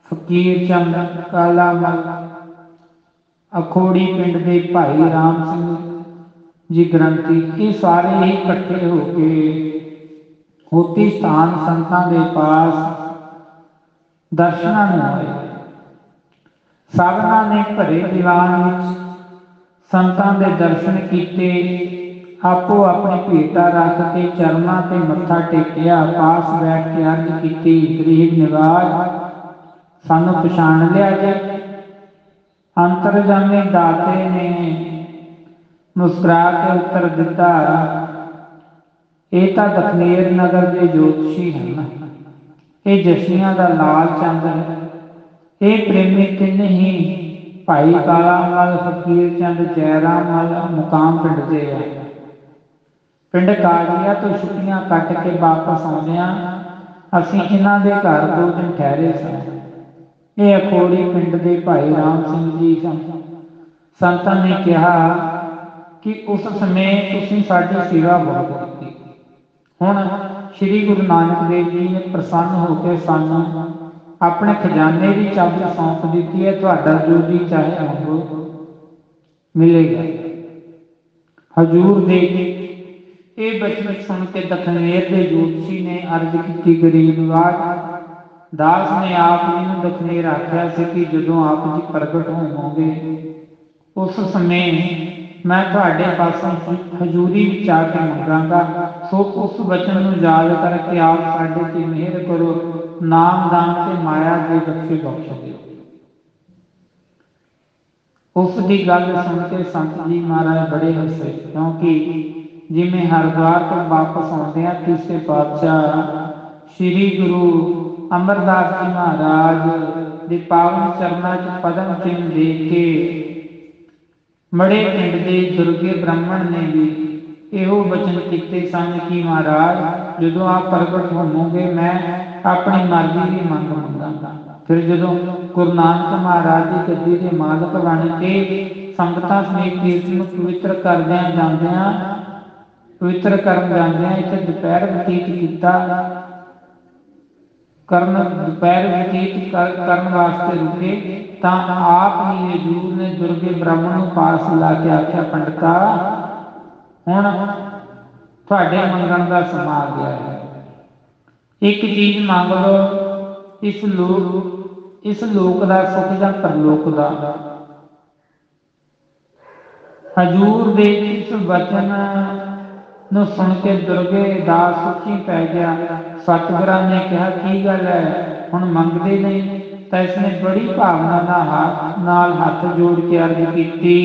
ਫਕੀਰ ਚੰਦ, ਕਾਲਾਮਲ, ਅਖੋੜੀ ਪਿੰਡ ਦੇ ਭਾਈ ਰਾਮ ਸਿੰਘ ਜੀ ਗ੍ਰੰਥੀ, ਇਹ ਸਾਰੇ ਹੀ ਇਕੱਠੇ ਹੋ ਕੇ ਹੋਤੀ ਸਥਾਨ ਸੰਤਾਂ ਦੇ ਪਾਸ ਦਰਸ਼ਨਾਂ ਨੂੰ ਆਏ। ਸਾਧਨਾ ਨੇ ਭਰੇ ਦੀਵਾਨ ਵਿੱਚ ਸੰਤਾਂ ਦੇ ਦਰਸ਼ਨ ਕੀਤੇ। ਆਪੋ ਆਪਣੀ ਭੇਟਾ ਰੱਖ ਕੇ ਚਰਨਾਂ ਤੇ ਮੱਥਾ ਟੇਕਿਆ, ਪਾਸ ਬੈਠ ਕੇ ਅਰਜ਼ ਕੀਤੀ, ਗਰੀਬ ਨਿਵਾਜ, ਸਾਨੂੰ ਪਛਾਣ ਲਿਆ ਜੇ ਅੰਤਰਜਾਮੀ ਦਾਤੇ ਨੇ ਮੁਸਕਰਾ ਕੇ ਉੱਤਰ ਦਿੱਤਾ, ਇਹ ਤਾਂ ਦਖਨੇਰ ਨਗਰ ਦੇ ਜੋਤਸ਼ੀ ਹਨ। ਇਹ ਜਸ਼ਨੀਆਂ ਦਾ ਲਾਲ ਚੰਦ ਹੈ। ਇਹ ਪ੍ਰੇਮੀ ਤਿੰਨ ਹੀ ਭਾਈ ਕਾਲਾ ਮਲ, ਫਕੀਰ ਚੰਦ ਜੈਰਾਮ ਮਲ, ਮੁਕਾਮ ਪਿੰਡ ਦੇ ਆ। ਪਿੰਡ ਕਾਲੀਆ ਤੋਂ ਛੁੱਟੀਆਂ ਕੱਟ ਕੇ ਵਾਪਸ ਆਉਂਦਿਆਂ ਅਸੀਂ ਇਹਨਾਂ ਦੇ ਘਰ ਦੋ ਦਿਨ ਠਹਿਰੇ ਸਾਂ। ਇਹ ਅਖੋੜੀ ਪਿੰਡ ਦੇ ਭਾਈ ਰਾਮ ਸਿੰਘ ਜੀ ਸਨ। ਸੰਤਾਂ ਨੇ ਕਿਹਾ ਕਿ ਉਸ ਸਮੇਂ ਤੁਸੀਂ ਸਾਡੀ ਸੇਵਾ ਬਹੁਤ ਕੀਤੀ। ਹੁਣ ਸ੍ਰੀ ਗੁਰੂ ਨਾਨਕ ਦੇਵ ਜੀ ਨੇ ਪ੍ਰਸੰਨ ਹੋ ਕੇ ਸਾਨੂੰ ਆਪਣੇ ਖਜ਼ਾਨੇ ਦੀ ਚਾਬੀ ਸੌਂਪ ਦਿੱਤੀ ਹੈ, ਤੁਹਾਡਾ ਜੋ ਵੀ ਚਾਹੇ ਉਹ ਮਿਲੇਗਾ। ਹਜੂਰ ਦੇ ਇਹ ਬਚਨ ਸੁਣ ਕੇ ਦਖਨੇਰ ਦੇ ਜੋਤਸ਼ੀ ਨੇ ਅਰਜ਼ ਕੀਤੀ ਗਰੀਬ ਨਿਵਾਜ ਦਾਸ ਨੇ ਆਪ ਜੀ ਨੂੰ ਦਖਨੇਰ ਆਖਿਆ ਸੀ ਕਿ ਜਦੋਂ ਆਪ ਜੀ ਪ੍ਰਗਟ ਹੋਵੋਗੇ, ਉਸ ਸਮੇਂ ਮੈਂ ਤੁਹਾਡੇ ਪਾਸੋਂ ਹਜ਼ੂਰੀ ਵਿੱਚ ਆ ਕੇ ਮੰਗਾਂਗਾ। ਸੋ ਉਸ ਵਚਨ ਨੂੰ ਯਾਦ ਕਰਕੇ ਆਪ ਸਾਡੇ ਤੇ ਮਿਹਰ ਕਰੋ ਨਾਮ ਦਾਨ ਤੇ ਮਾਇਆ ਦੇ ਬਖਸ਼ੇ ਬਖਸ਼ ਉਸ ਦੀ ਗੱਲ ਸੁਣ ਕੇ ਸੰਤ ਜੀ ਮਹਾਰਾਜ ਬੜੇ ਹੱਸੇ, ਕਿਉਂਕਿ ਜਿਵੇਂ ਹਰਦੁਆਰ ਤੋਂ ਵਾਪਸ ਆਉਂਦੇ ਆ ਤੀਸਰੇ ਪਾਤਸ਼ਾਹ ਸ੍ਰੀ ਗੁਰੂ ਅਮਰਦਾਸ ਜੀ ਮਹਾਰਾਜ ਦੇ ਪਾਵਨ ਚਰਨਾਂ 'ਚ ਪਦਮ ਚਿੰਨ ਦੇ ਕੇ ਮੜੇ ਪਿੰਡ ਦੇ ਦੁਰਗੇ ਬ੍ਰਾਹਮਣ ਨੇ ਵੀ ਇਹੋ ਬਚਨ ਕੀਤੇ ਸਨ ਕਿ ਮਹਾਰਾਜ, ਜਦੋਂ ਆਪ ਪ੍ਰਗਟ ਹੋਵੋਗੇ, ਮੈਂ ਆਪਣੀ ਮਰਜ਼ੀ ਦੀ ਮੰਗ ਮੰਗਾਂਗਾ ਫਿਰ ਜਦੋਂ ਗੁਰੂ ਨਾਨਕ ਮਹਾਰਾਜ ਦੀ ਗੱਦੀ ਦੇ ਮਾਲਕ ਬਣ ਕੇ ਸੰਗਤਾਂ ਸਮੇਤ ਕੀਰਤਨ ਨੂੰ ਪਵਿੱਤਰ ਕਰਦਿਆਂ ਜਾਂਦਿਆਂ ਪਵਿੱਤਰ ਕਰਨ ਜਾਂਦਿਆਂ ਇੱਥੇ ਦੁਪਹਿਰ ਬਤੀਤ ਕੀਤਾ। ਕਰਨ, ਦੁਪਹਿਰ ਬਤੀਤ ਕਰਨ ਵਾਸਤੇ ਰੁਕੇ, ਤਾਂ ਆਪ ਹੀ ਹਜੂਰ ਨੇ ਦੁਰਗੇ ਬ੍ਰਾਹਮਣ ਨੂੰ ਪਾਸ ਲਾ ਕੇ ਆਖਿਆ, ਪੰਡਤਾ, ਹੁਣ ਤੁਹਾਡੇ ਮੰਗਣ ਦਾ ਸਮਾਂ ਆ ਗਿਆ ਹੈ। ਇੱਕ ਚੀਜ਼ ਮੰਗ ਲਓ, ਇਸ ਲੋਕ ਇਸ ਲੋਕ ਦਾ ਸੁਖ ਜਾਂ ਪਰਲੋਕ ਦਾ? ਹਜੂਰ ਦੇ ਇਸ ਵਚਨ ਨੂੰ ਸੁਣ ਕੇ ਦੁਰਗੇ ਦਾ ਸੁਖੀ ਪੈ ਗਿਆ। ਸਤਿਗੁਰਾਂ ਨੇ ਕਿਹਾ, ਕੀ ਗੱਲ ਹੈ? ਹੁਣ ਮੰਗਦੇ ਨਹੀਂ। ਤਾਂ ਇਸਨੇ ਬੜੀ ਭਾਵਨਾ ਨਾਲ ਨਾਲ ਹੱਥ ਜੋੜ ਕੇ ਅਰਜ਼ ਕੀਤੀ।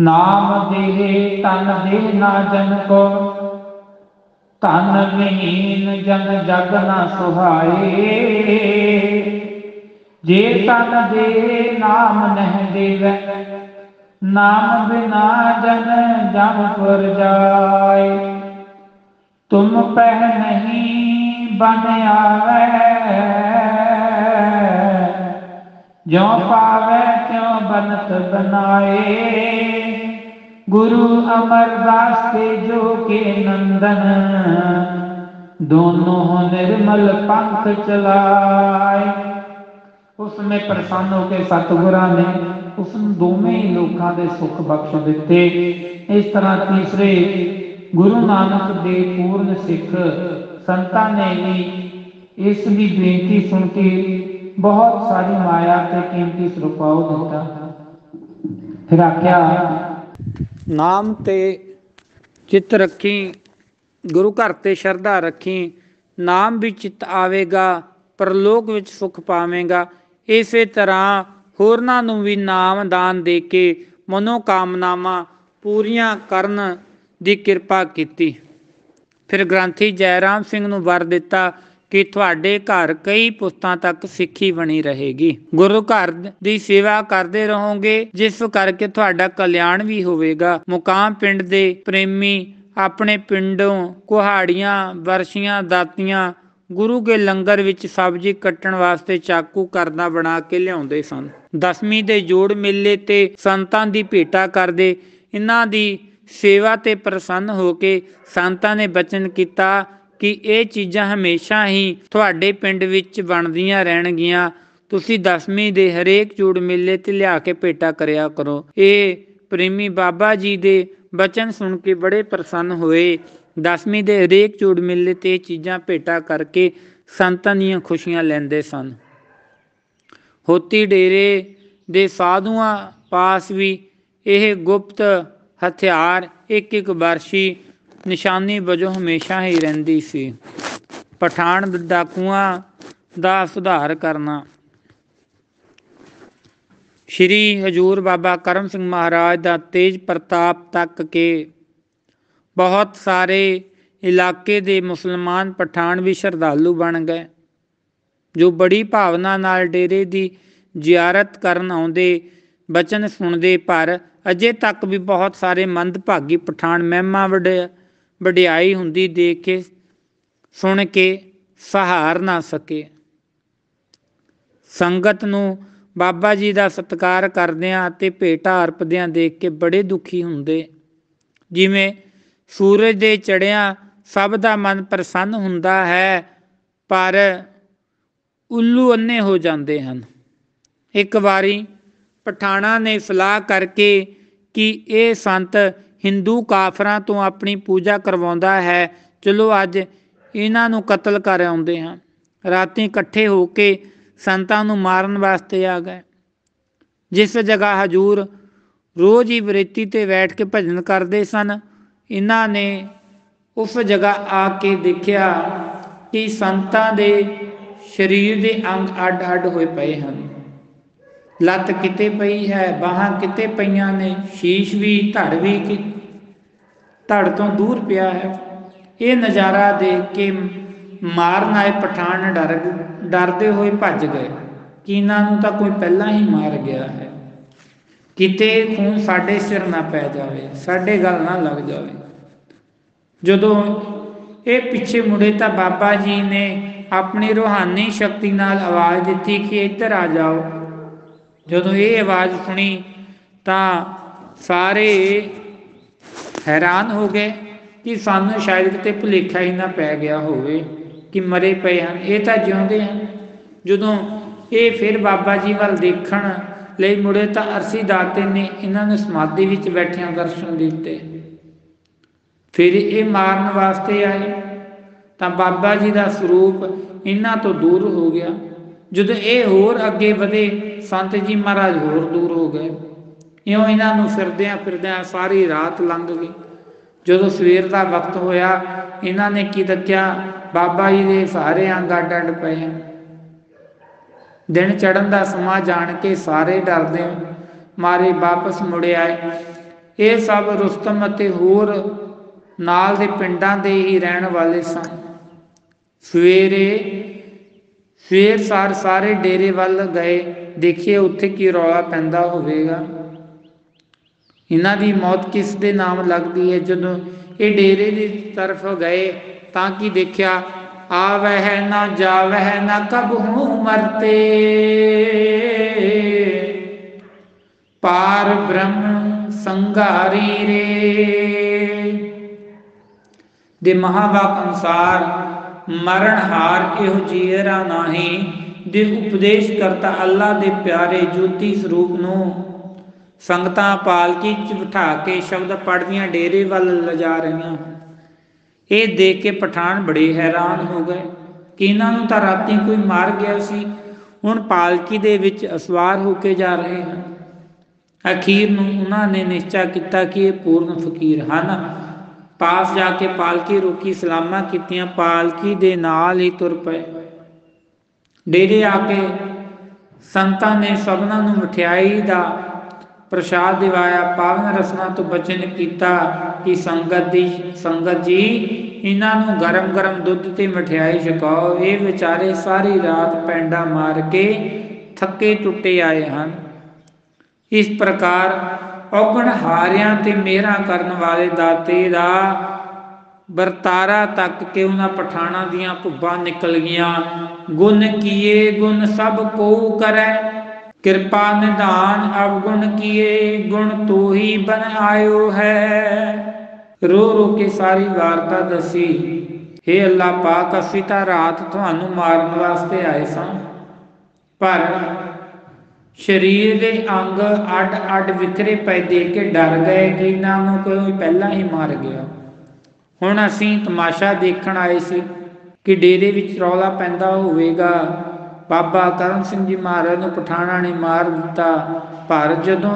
ਨਾਮ ਦੇ ਤਨ ਦੇ ਨਾ ਜਨ ਕੋ ਤਨ ਵਿਹੀਨ ਜਨ ਜਗ ਨਾ ਸੁਹਾਏ। ਜੇ ਤਨ ਦੇ ਨਾਮ ਨਹਿ ਦੇਵੈ ਨਾਮ ਬਿਨਾ ਜਨ ਜਮ ਪਰ ਜਾਏ। ਤੁਮ ਪਹਿ ਨਹੀਂ ਬਨ ਆਵੈ। ਜੋ ਪਾਵੈ ਤਿਉ ਬਨਤ ਬਨਾਏ। ਗੁਰੂ ਅਮਰਦਾਸ ਕੇ ਜੋ ਕੇ ਨੰਦਨ, ਦੋਨੋਂ ਨਿਰਮਲ ਪੰਥ ਚਲਾਏ। ਉਸ ਨੇ ਪ੍ਰਸੰਨ ਹੋ ਕੇ ਸਤਿਗੁਰਾਂ ਨੇ ਉਸ ਨੂੰ ਦੋਵੇਂ ਹੀ ਲੋਕਾਂ ਦੇ ਸੁੱਖ ਬਖਸ਼ ਦਿੱਤੇ। ਇਸ ਤਰ੍ਹਾਂ ਤੀਸਰੇ ਗੁਰੂ ਨਾਨਕ ਦੇ ਪੂਰਨ ਸਿੱਖ ਸੰਤਾਂ ਨੇ ਵੀ ਇਸ ਦੀ ਬੇਨਤੀ ਸੁਣ ਕੇ ਬਹੁਤ ਸਾਰੀ ਮਾਇਆ ਤੇ ਕੀਮਤੀ ਸਰੂਪਾਉ ਦਿੱਤਾ। ਫਿਰ ਆਖਿਆ, ਨਾਮ ਤੇ ਚਿੱਤ ਰੱਖੀ, ਗੁਰੂ ਘਰ ਤੇ ਸ਼ਰਧਾ ਰੱਖੀ, ਨਾਮ ਵੀ ਚਿੱਤ ਆਵੇਗਾ, ਪਰਲੋਕ ਵਿੱਚ ਸੁਖ ਪਾਵੇਂਗਾ। ਇਸੇ ਤਰ੍ਹਾਂ ਹੋਰਨਾਂ ਨੂੰ ਵੀ ਨਾਮ ਦਾਨ ਦੇ ਕੇ ਮਨੋ ਕਾਮਨਾਵਾਂ ਪੂਰੀਆਂ ਕਰਨ ਦੀ ਕਿਰਪਾ ਕੀਤੀ। ਫਿਰ ਗ੍ਰੰਥੀ ਜੈਰਾਮ ਸਿੰਘ ਨੂੰ ਵਰ ਦਿੱਤਾ ਕਿ ਤੁਹਾਡੇ ਘਰ ਕਈ ਪੁਸਤਾਂ ਤੱਕ ਸਿੱਖੀ ਬਣੀ ਰਹੇਗੀ। ਗੁਰੂ ਘਰ ਦੀ ਸੇਵਾ ਕਰਦੇ ਰਹੋਗੇ, ਜਿਸ ਕਰਕੇ ਤੁਹਾਡਾ ਕਲਿਆਣ ਵੀ ਹੋਵੇਗਾ। ਮੁਕਾਮ ਪਿੰਡ ਦੇ ਪ੍ਰੇਮੀ ਆਪਣੇ ਪਿੰਡੋਂ ਕੁਹਾੜੀਆਂ, ਵਰਸ਼ੀਆਂ, ਦਾਤੀਆਂ ਗੁਰੂ ਕੇ ਲੰਗਰ ਵਿੱਚ ਸਬਜ਼ੀ ਕੱਟਣ ਵਾਸਤੇ ਚਾਕੂ ਕਰਨਾ ਬਣਾ ਕੇ ਲਿਆਉਂਦੇ ਸਨ। ਦਸਵੀਂ ਦੇ ਜੋੜ ਮੇਲੇ ਤੇ ਸੰਤਾਂ ਦੀ ਭੇਟਾ ਕਰਦੇ ਇਹਨਾਂ ਦੀ ਸੇਵਾ ਤੇ ਪ੍ਰਸੰਨ ਹੋ ਕੇ ਸੰਤਾਂ ਨੇ ਬਚਨ ਕੀਤਾ ਕਿ ਇਹ ਚੀਜ਼ਾਂ ਹਮੇਸ਼ਾ ਹੀ ਤੁਹਾਡੇ ਪਿੰਡ ਵਿੱਚ ਬਣਦੀਆਂ ਰਹਿਣਗੀਆਂ। ਤੁਸੀਂ ਦਸਵੀਂ ਦੇ ਹਰੇਕ ਜੋੜ ਮੇਲੇ ਤੇ ਲਿਆ ਕੇ ਭੇਟਾ ਕਰਿਆ ਕਰੋ। ਇਹ ਪ੍ਰੇਮੀ ਬਾਬਾ ਜੀ ਦੇ ਬਚਨ ਸੁਣ ਕੇ ਬੜੇ ਪ੍ਰਸੰਨ ਹੋਏ। ਦਸਵੀਂ ਦੇ ਹਰੇਕ ਜੋੜ ਮੇਲੇ ਤੇ ਚੀਜ਼ਾਂ ਭੇਟਾ ਕਰਕੇ ਸੰਤਾਂ ਦੀਆਂ ਖੁਸ਼ੀਆਂ ਲੈਂਦੇ ਸਨ। ਹੋਤੀ ਡੇਰੇ ਦੇ ਸਾਧੂਆਂ ਪਾਸ ਵੀ ਇਹ ਗੁਪਤ ਹਥਿਆਰ ਇੱਕ ਇੱਕ ਵਰਸ਼ੀ ਨਿਸ਼ਾਨੀ ਵਜੋਂ ਹਮੇਸ਼ਾ ਹੀ ਰਹਿੰਦੀ ਸੀ। ਪਠਾਨ ਡਾਕੂਆਂ ਦਾ ਸੁਧਾਰ ਕਰਨਾ। ਸ਼੍ਰੀ ਹਜੂਰ ਬਾਬਾ ਕਰਮ ਸਿੰਘ ਮਹਾਰਾਜ ਦਾ ਤੇਜ ਪ੍ਰਤਾਪ ਤੱਕ ਕੇ ਬਹੁਤ ਸਾਰੇ ਇਲਾਕੇ ਦੇ ਮੁਸਲਮਾਨ ਪਠਾਨ ਵੀ ਸ਼ਰਧਾਲੂ ਬਣ ਗਏ, ਜੋ ਬੜੀ ਭਾਵਨਾ ਨਾਲ ਡੇਰੇ ਦੀ ਜ਼ਿਆਰਤ ਕਰਨ ਆਉਂਦੇ, ਬਚਨ ਸੁਣਦੇ, ਪਰ ਅਜੇ ਤੱਕ ਵੀ ਬਹੁਤ ਸਾਰੇ ਮੰਦਭਾਗੀ ਪਠਾਨ ਮਹਿਮਾ ਵਡਿਆ ਵਡਿਆਈ ਹੁੰਦੀ ਦੇਖ ਕੇ, ਸੁਣ ਕੇ ਸਹਾਰ ਨਾ ਸਕੇ। ਸੰਗਤ ਨੂੰ ਬਾਬਾ ਜੀ ਦਾ ਸਤਿਕਾਰ ਕਰਦਿਆਂ ਅਤੇ ਭੇਟਾ ਅਰਪਦਿਆਂ ਦੇਖ ਕੇ ਬੜੇ ਦੁਖੀ ਹੁੰਦੇ, ਜਿਵੇਂ ਸੂਰਜ ਦੇ ਚੜਿਆਂ ਸਭ ਦਾ ਮਨ ਪ੍ਰਸੰਨ ਹੁੰਦਾ ਹੈ, ਪਰ ਉੱਲੂ ਅੰਨੇ ਹੋ ਜਾਂਦੇ ਹਨ। ਇੱਕ ਵਾਰੀ ਪਠਾਣਾ ਨੇ ਸਲਾਹ ਕਰਕੇ ਕਿ ਇਹ ਸੰਤ ਹਿੰਦੂ ਕਾਫਰਾਂ ਤੋਂ ਆਪਣੀ ਪੂਜਾ ਕਰਵਾਉਂਦਾ ਹੈ, ਚਲੋ ਅੱਜ ਇਹਨਾਂ ਨੂੰ ਕਤਲ ਕਰ ਆਉਂਦੇ ਹਾਂ। ਰਾਤੀ ਇਕੱਠੇ ਹੋ ਕੇ ਸੰਤਾਂ ਨੂੰ ਮਾਰਨ ਵਾਸਤੇ ਆ ਗਏ। ਜਿਸ ਜਗ੍ਹਾ ਹਜੂਰ ਰੋਜ਼ ਹੀ ਬਰੇਤੀ ਤੇ ਬੈਠ ਕੇ ਭਜਨ ਕਰਦੇ ਸਨ ਇਹਨਾਂ ਨੇ ਉਸ ਜਗ੍ਹਾ ਆ ਕੇ ਦੇਖਿਆ ਕਿ ਸੰਤਾਂ ਦੇ ਸਰੀਰ ਦੇ ਅੰਗ ਅੱਡ-ਅੱਡ ਹੋਏ ਪਏ ਹਨ। ਲੱਤ ਕਿਤੇ ਪਈ ਹੈ, ਬਾਹਾਂ ਕਿਤੇ ਪਈਆਂ ਨੇ, ਸ਼ੀਸ਼ ਵੀ, ਧੜ ਵੀ ਕਿ ਧੜ ਤੋਂ ਦੂਰ ਪਿਆ ਹੈ। ਇਹ ਨਜ਼ਾਰਾ ਦੇਖ ਕੇ ਮਾਰਨ ਆਏ ਪਠਾਨ ਡਰ, ਡਰਦੇ ਹੋਏ ਭੱਜ ਗਏ ਕਿ ਇਹਨਾਂ ਨੂੰ ਤਾਂ ਕੋਈ ਪਹਿਲਾਂ ਹੀ ਮਾਰ ਗਿਆ ਹੈ। ਕਿਤੇ ਖੂਨ ਸਾਡੇ ਸਿਰ ਨਾ ਪੈ ਜਾਵੇ, ਸਾਡੇ ਗੱਲ ਨਾ ਲੱਗ ਜਾਵੇ। ਜਦੋਂ ਇਹ ਪਿੱਛੇ ਮੁੜੇ ਤਾਂ ਬਾਬਾ ਜੀ ਨੇ ਆਪਣੀ ਰੋਹਾਨੀ ਸ਼ਕਤੀ ਨਾਲ ਆਵਾਜ਼ ਦਿੱਤੀ ਕਿ ਇੱਧਰ ਆ ਜਾਓ। ਜਦੋਂ ਇਹ ਆਵਾਜ਼ ਸੁਣੀ ਤਾਂ ਸਾਰੇ ਹੈਰਾਨ ਹੋ ਗਏ ਕਿ ਸਾਨੂੰ ਸ਼ਾਇਦ ਕਿਤੇ ਭੁਲੇਖਾ ਹੀ ਨਾ ਪੈ ਗਿਆ ਹੋਵੇ ਕਿ ਮਰੇ ਪਏ ਹਨ। ਇਹ ਤਾਂ ਜਿਉਂਦੇ ਹਨ। ਜਦੋਂ ਇਹ ਫਿਰ ਬਾਬਾ ਜੀ ਵੱਲ ਦੇਖਣ ਲਈ ਮੁੜੇ ਤਾਂ ਅਰਸੀ ਦਾਤੇ ਨੇ ਇਹਨਾਂ ਨੂੰ ਸਮਾਧੀ ਵਿੱਚ ਬੈਠਿਆਂ ਦਰਸ਼ਨ ਦਿੱਤੇ। ਫਿਰ ਇਹ ਮਾਰਨ ਵਾਸਤੇ ਆਏ। ਤਾਂ ਬਾਬਾ ਜੀ ਦਾ ਸਰੂਪ ਇਹਨਾਂ ਤੋਂ ਦੂਰ ਹੋ ਗਿਆ। ਜਦੋਂ ਇਹ ਹੋਰ ਅੱਗੇ ਵਧੇ, ਸੰਤ ਜੀ ਮਹਾਰਾਜ ਹੋਰ ਦੂਰ ਹੋ ਗਏ। ਇਉਂ ਇਹਨਾਂ ਨੂੰ ਫਿਰਦਿਆਂ ਫਿਰਦਿਆਂ ਸਾਰੀ ਰਾਤ ਲੰਘ ਗਈ। ਜਦੋਂ ਸਵੇਰ ਦਾ ਵਕਤ ਹੋਇਆ, ਇਹਨਾਂ ਨੇ ਕੀ ਦੱਸਿਆ? ਬਾਬਾ ਜੀ ਦੇ ਸਾਰੇ ਅੰਗ ਅੱਡ ਪਏ। ਦਿਨ ਚੜਨ ਦਾ ਸਮਾਂ ਜਾਣ ਕੇ ਸਾਰੇ ਡਰਦੇ ਮਾਰੇ ਵਾਪਸ ਮੁੜ ਆਏ। ਇਹ ਸਭ ਰੁਸਤਮ ਅਤੇ ਹੋਰ ਨਾਲ ਦੇ ਪਿੰਡਾਂ ਦੇ ਹੀ ਰਹਿਣ ਵਾਲੇ ਸਨ। ਸਵੇਰੇ, ਸਵੇਰ ਸਾਰ ਸਾਰੇ ਡੇਰੇ ਵੱਲ ਗਏ। ਦੇਖੀਏ ਉੱਥੇ ਕੀ ਰੌਲਾ ਪੈਂਦਾ ਹੋਵੇਗਾ। ਇਹਨਾਂ ਦੀ ਮੌਤ ਕਿਸ ਦੇ ਨਾਮ ਲੱਗਦੀ ਹੈ? ਜਦੋਂ ਇਹ ਡੇਰੇ ਦੀ ਤਰਫ ਗਏ ਤਾਂ ਕੀ ਦੇਖਿਆ? ਆਵਹਿ ਨਾ ਜਾਵਹਿ ਨਾ ਕਬ ਮਰਤੇ। ਪਾਰ ਬ੍ਰਹਮ ਸੰਘਾਰੀ ਰੇ। ਦੇ ਮਹਾਵਾਕ ਅਨੁਸਾਰ, ਮਰਨ ਹਾਰ ਇਹੋ ਜੀਰਾ ਨਹੀਂ। ਦੇ ਉਪਦੇਸ਼ ਕਰਤਾ ਅੱਲਾ ਦੇ ਪਿਆਰੇ ਜੋਤੀ ਸਰੂਪ ਨੂੰ। ਸੰਗਤਾਂ ਪਾਲਕੀ ਚ ਬਿਠਾ ਕੇ ਸ਼ਬਦ ਪੜਦੀਆਂ ਡੇਰੇ ਵੱਲ ਲਿਜਾ ਰਹੀਆਂ। ਇਹ ਦੇਖ ਕੇ ਪਠਾਨ ਬੜੇ ਹੈਰਾਨ ਹੋ ਗਏ ਕਿ ਇਹਨਾਂ ਨੂੰ ਤਾਂ ਰਾਤੀ ਕੋਈ ਮਾਰ ਗਿਆ ਸੀ। ਹੁਣ ਪਾਲਕੀ ਦੇ ਵਿੱਚ ਅਸਵਾਰ ਹੋ ਕੇ ਜਾ ਰਹੇ ਹਨ। ਅਖੀਰ ਨੂੰ ਉਹਨਾਂ ਨੇ ਨਿਸ਼ਚਾ ਕੀਤਾ ਕਿ ਇਹ ਪੂਰਨ ਫਕੀਰ ਹਨ। ਪਾਸ ਜਾ ਕੇ ਪਾਲਕੀ ਰੋਕੀ, ਸਲਾਮਾਂ ਕੀਤੀਆਂ, ਪਾਲਕੀ ਦੇ ਨਾਲ ਹੀ ਤੁਰ ਪਏ। ਡੇਰੇ ਆ ਕੇ ਸੰਤਾਂ ਨੇ ਸਭਨਾਂ ਨੂੰ ਮਠਿਆਈ ਦਾ ਪ੍ਰਸ਼ਾਦ ਦਿਵਾਇਆ, ਪਾਵਨ ਰਸਨਾ ਤੋਂ ਬਚਨ ਕੀਤਾ। ਕਿ ਸੰਗਤ ਦੀ, ਸੰਗਤ ਜੀ, ਇਹਨਾਂ ਨੂੰ ਗਰਮ ਗਰਮ ਦੁੱਧ ਤੇ ਮਠਿਆਈ ਛਕਾਓ। ਇਹ ਵਿਚਾਰੇ ਸਾਰੀ ਰਾਤ ਪੈਂਡਾ ਮਾਰ ਕੇ ਥੱਕੇ ਟੁੱਟੇ ਆਏ ਹਨ। ਇਸ ਪ੍ਰਕਾਰ ਔਗਣ ਹਾਰਿਆਂ ਤੇ ਮਿਹਰਾਂ ਕਰਨ ਵਾਲੇ ਦਾਤੇ ਦਾ ਵਰਤਾਰਾ ਤੱਕ ਕੇ ਉਹਨਾਂ ਪਠਾਣਾ ਦੀਆਂ ਭੁੱਬਾਂ ਨਿਕਲ ਗਈਆਂ। ਗੁਣ ਕੀਏ, ਗੁਣ ਸਭ ਕੋ ਕਰੈ। ਕਿਰਪਾ ਨਿਧਾਨ ਅਵਗੁਣ ਕੀਏ, ਗੁਣ ਤੋ ਹੀ ਬਨ ਆਇਓ ਹੈ। ਰੋ ਰੋ ਕੇ ਸਾਰੀ ਵਾਰਤਾ ਦੱਸੀ। हे ਅੱਲਾ ਪਾਕ, ਅਸੀਂ ਤਾਂ ਰਾਤ ਤੁਹਾਨੂੰ ਮਾਰਨ ਵਾਸਤੇ ਆਏ ਸਾਂ। ਪਰ ਸਰੀਰ ਦੇ ਅੰਗ ਅੱਡ ਅੱਡ ਵਿਖਰੇ ਪਏ ਦੇ ਕੇ ਡਰ ਗਏ ਕਿ ਇਹਨਾਂ ਨੂੰ ਕੋਈ ਪਹਿਲਾਂ ਹੀ ਮਾਰ ਗਿਆ। ਹੁਣ ਅਸੀਂ ਤਮਾਸ਼ਾ ਦੇਖਣ ਆਏ ਸੀ ਕਿ ਡੇਰੇ ਵਿੱਚ ਰੌਲਾ ਪੈਂਦਾ ਹੋਵੇਗਾ। ਬਾਬਾ ਕਰਨ ਸਿੰਘ ਜੀ ਮਹਾਰਾਜ ਨੂੰ ਪਠਾਣਾ ਨੇ ਮਾਰ ਦਿੱਤਾ। ਪਰ ਜਦੋਂ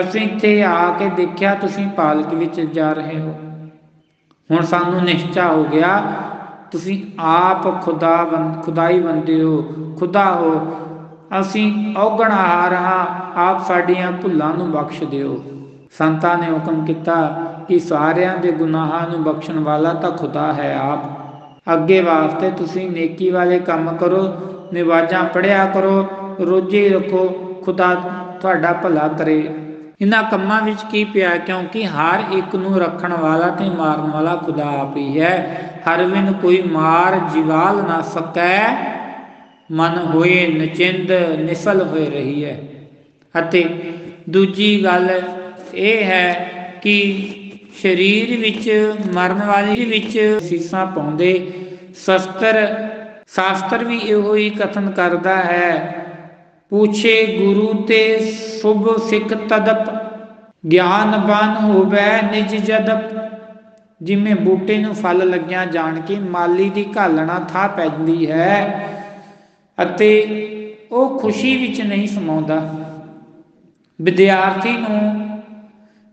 ਅਸੀਂ ਇੱਥੇ ਆ ਕੇ ਦੇਖਿਆ, ਤੁਸੀਂ ਪਾਲਕ ਵਿੱਚ ਜਾ ਰਹੇ ਹੋ। ਹੁਣ ਸਾਨੂੰ ਨਿਸ਼ਚਾ ਹੋ ਗਿਆ, ਤੁਸੀਂ ਆਪ ਖੁਦਾ ਖੁਦਾਈ ਬੰਦੇ ਹੋ, ਖੁਦਾ ਹੋ। ਅਸੀਂ ਔਗਣ ਆ ਰਹਾ ਆਪ ਸਾਡੀਆਂ ਭੁੱਲਾਂ ਨੂੰ ਬਖਸ਼ ਦਿਓ। ਸੰਤਾਂ ਨੇ ਹੁਕਮ ਕੀਤਾ ਕਿ ਸਾਰਿਆਂ ਦੇ ਗੁਨਾਹਾਂ ਨੂੰ ਬਖਸ਼ਣ ਵਾਲਾ ਤਾਂ ਖੁਦਾ ਹੈ ਆਪ। ਅੱਗੇ ਵਾਸਤੇ ਤੁਸੀਂ ਨੇਕੀ ਵਾਲੇ ਕੰਮ ਕਰੋ, ਨਿਵਾਜਾਂ ਪੜਿਆ ਕਰੋ, ਰੋਜੇ ਰੱਖੋ, ਖੁਦਾ ਤੁਹਾਡਾ ਭਲਾ ਕਰੇ। ਇਹਨਾਂ ਕੰਮਾਂ ਵਿੱਚ ਕੀ ਪਿਆ? ਕਿਉਂਕਿ ਹਰ ਇੱਕ ਨੂੰ ਰੱਖਣ ਵਾਲਾ ਤੇ ਮਾਰਨ ਵਾਲਾ ਖੁਦਾ ਆਪ ਹੀ ਹੈ। ਹਰ ਵਿਨ ਕੋਈ ਮਾਰ ਜਿਵਾਲ ਨਾ ਸਕੈ। ਮਨ ਹੋਏ ਨਚਿੰਦ, ਨਿਸਲ ਹੋਏ ਰਹੀ ਹੈ। ਅਤੇ ਦੂਜੀ ਗੱਲ ਇਹ ਹੈ ਕਿ ਸਰੀਰ ਵਿੱਚ, ਮਰਨ ਵਾਲੇ ਵਿੱਚ ਸੀਸਾਂ ਪਾਉਂਦੇ। ਸ਼ਸਤਰ, ਸ਼ਾਸਤਰ ਵੀ ਇਹੋ ਹੀ ਕਥਨ ਕਰਦਾ ਹੈ ਪੁੱਛੇ ਗੁਰੂ ਤੇ ਸੁਭ ਸਿੱਖ ਤਦਪ ਗਿਆਨਵਾਨ ਹੋਵੇ ਨਿਜ ਜਦਪ ਜਿਵੇਂ ਬੂਟੇ ਨੂੰ ਫਲ ਲੱਗਿਆ ਜਾਣ ਕੇ ਮਾਲੀ ਦੀ ਘਾਲਣਾ ਥਾ ਪੈਂਦੀ ਹੈ ਅਤੇ ਉਹ ਖੁਸ਼ੀ ਵਿੱਚ ਨਹੀਂ ਸਮਾਉਂਦਾ ਵਿਦਿਆਰਥੀ ਨੂੰ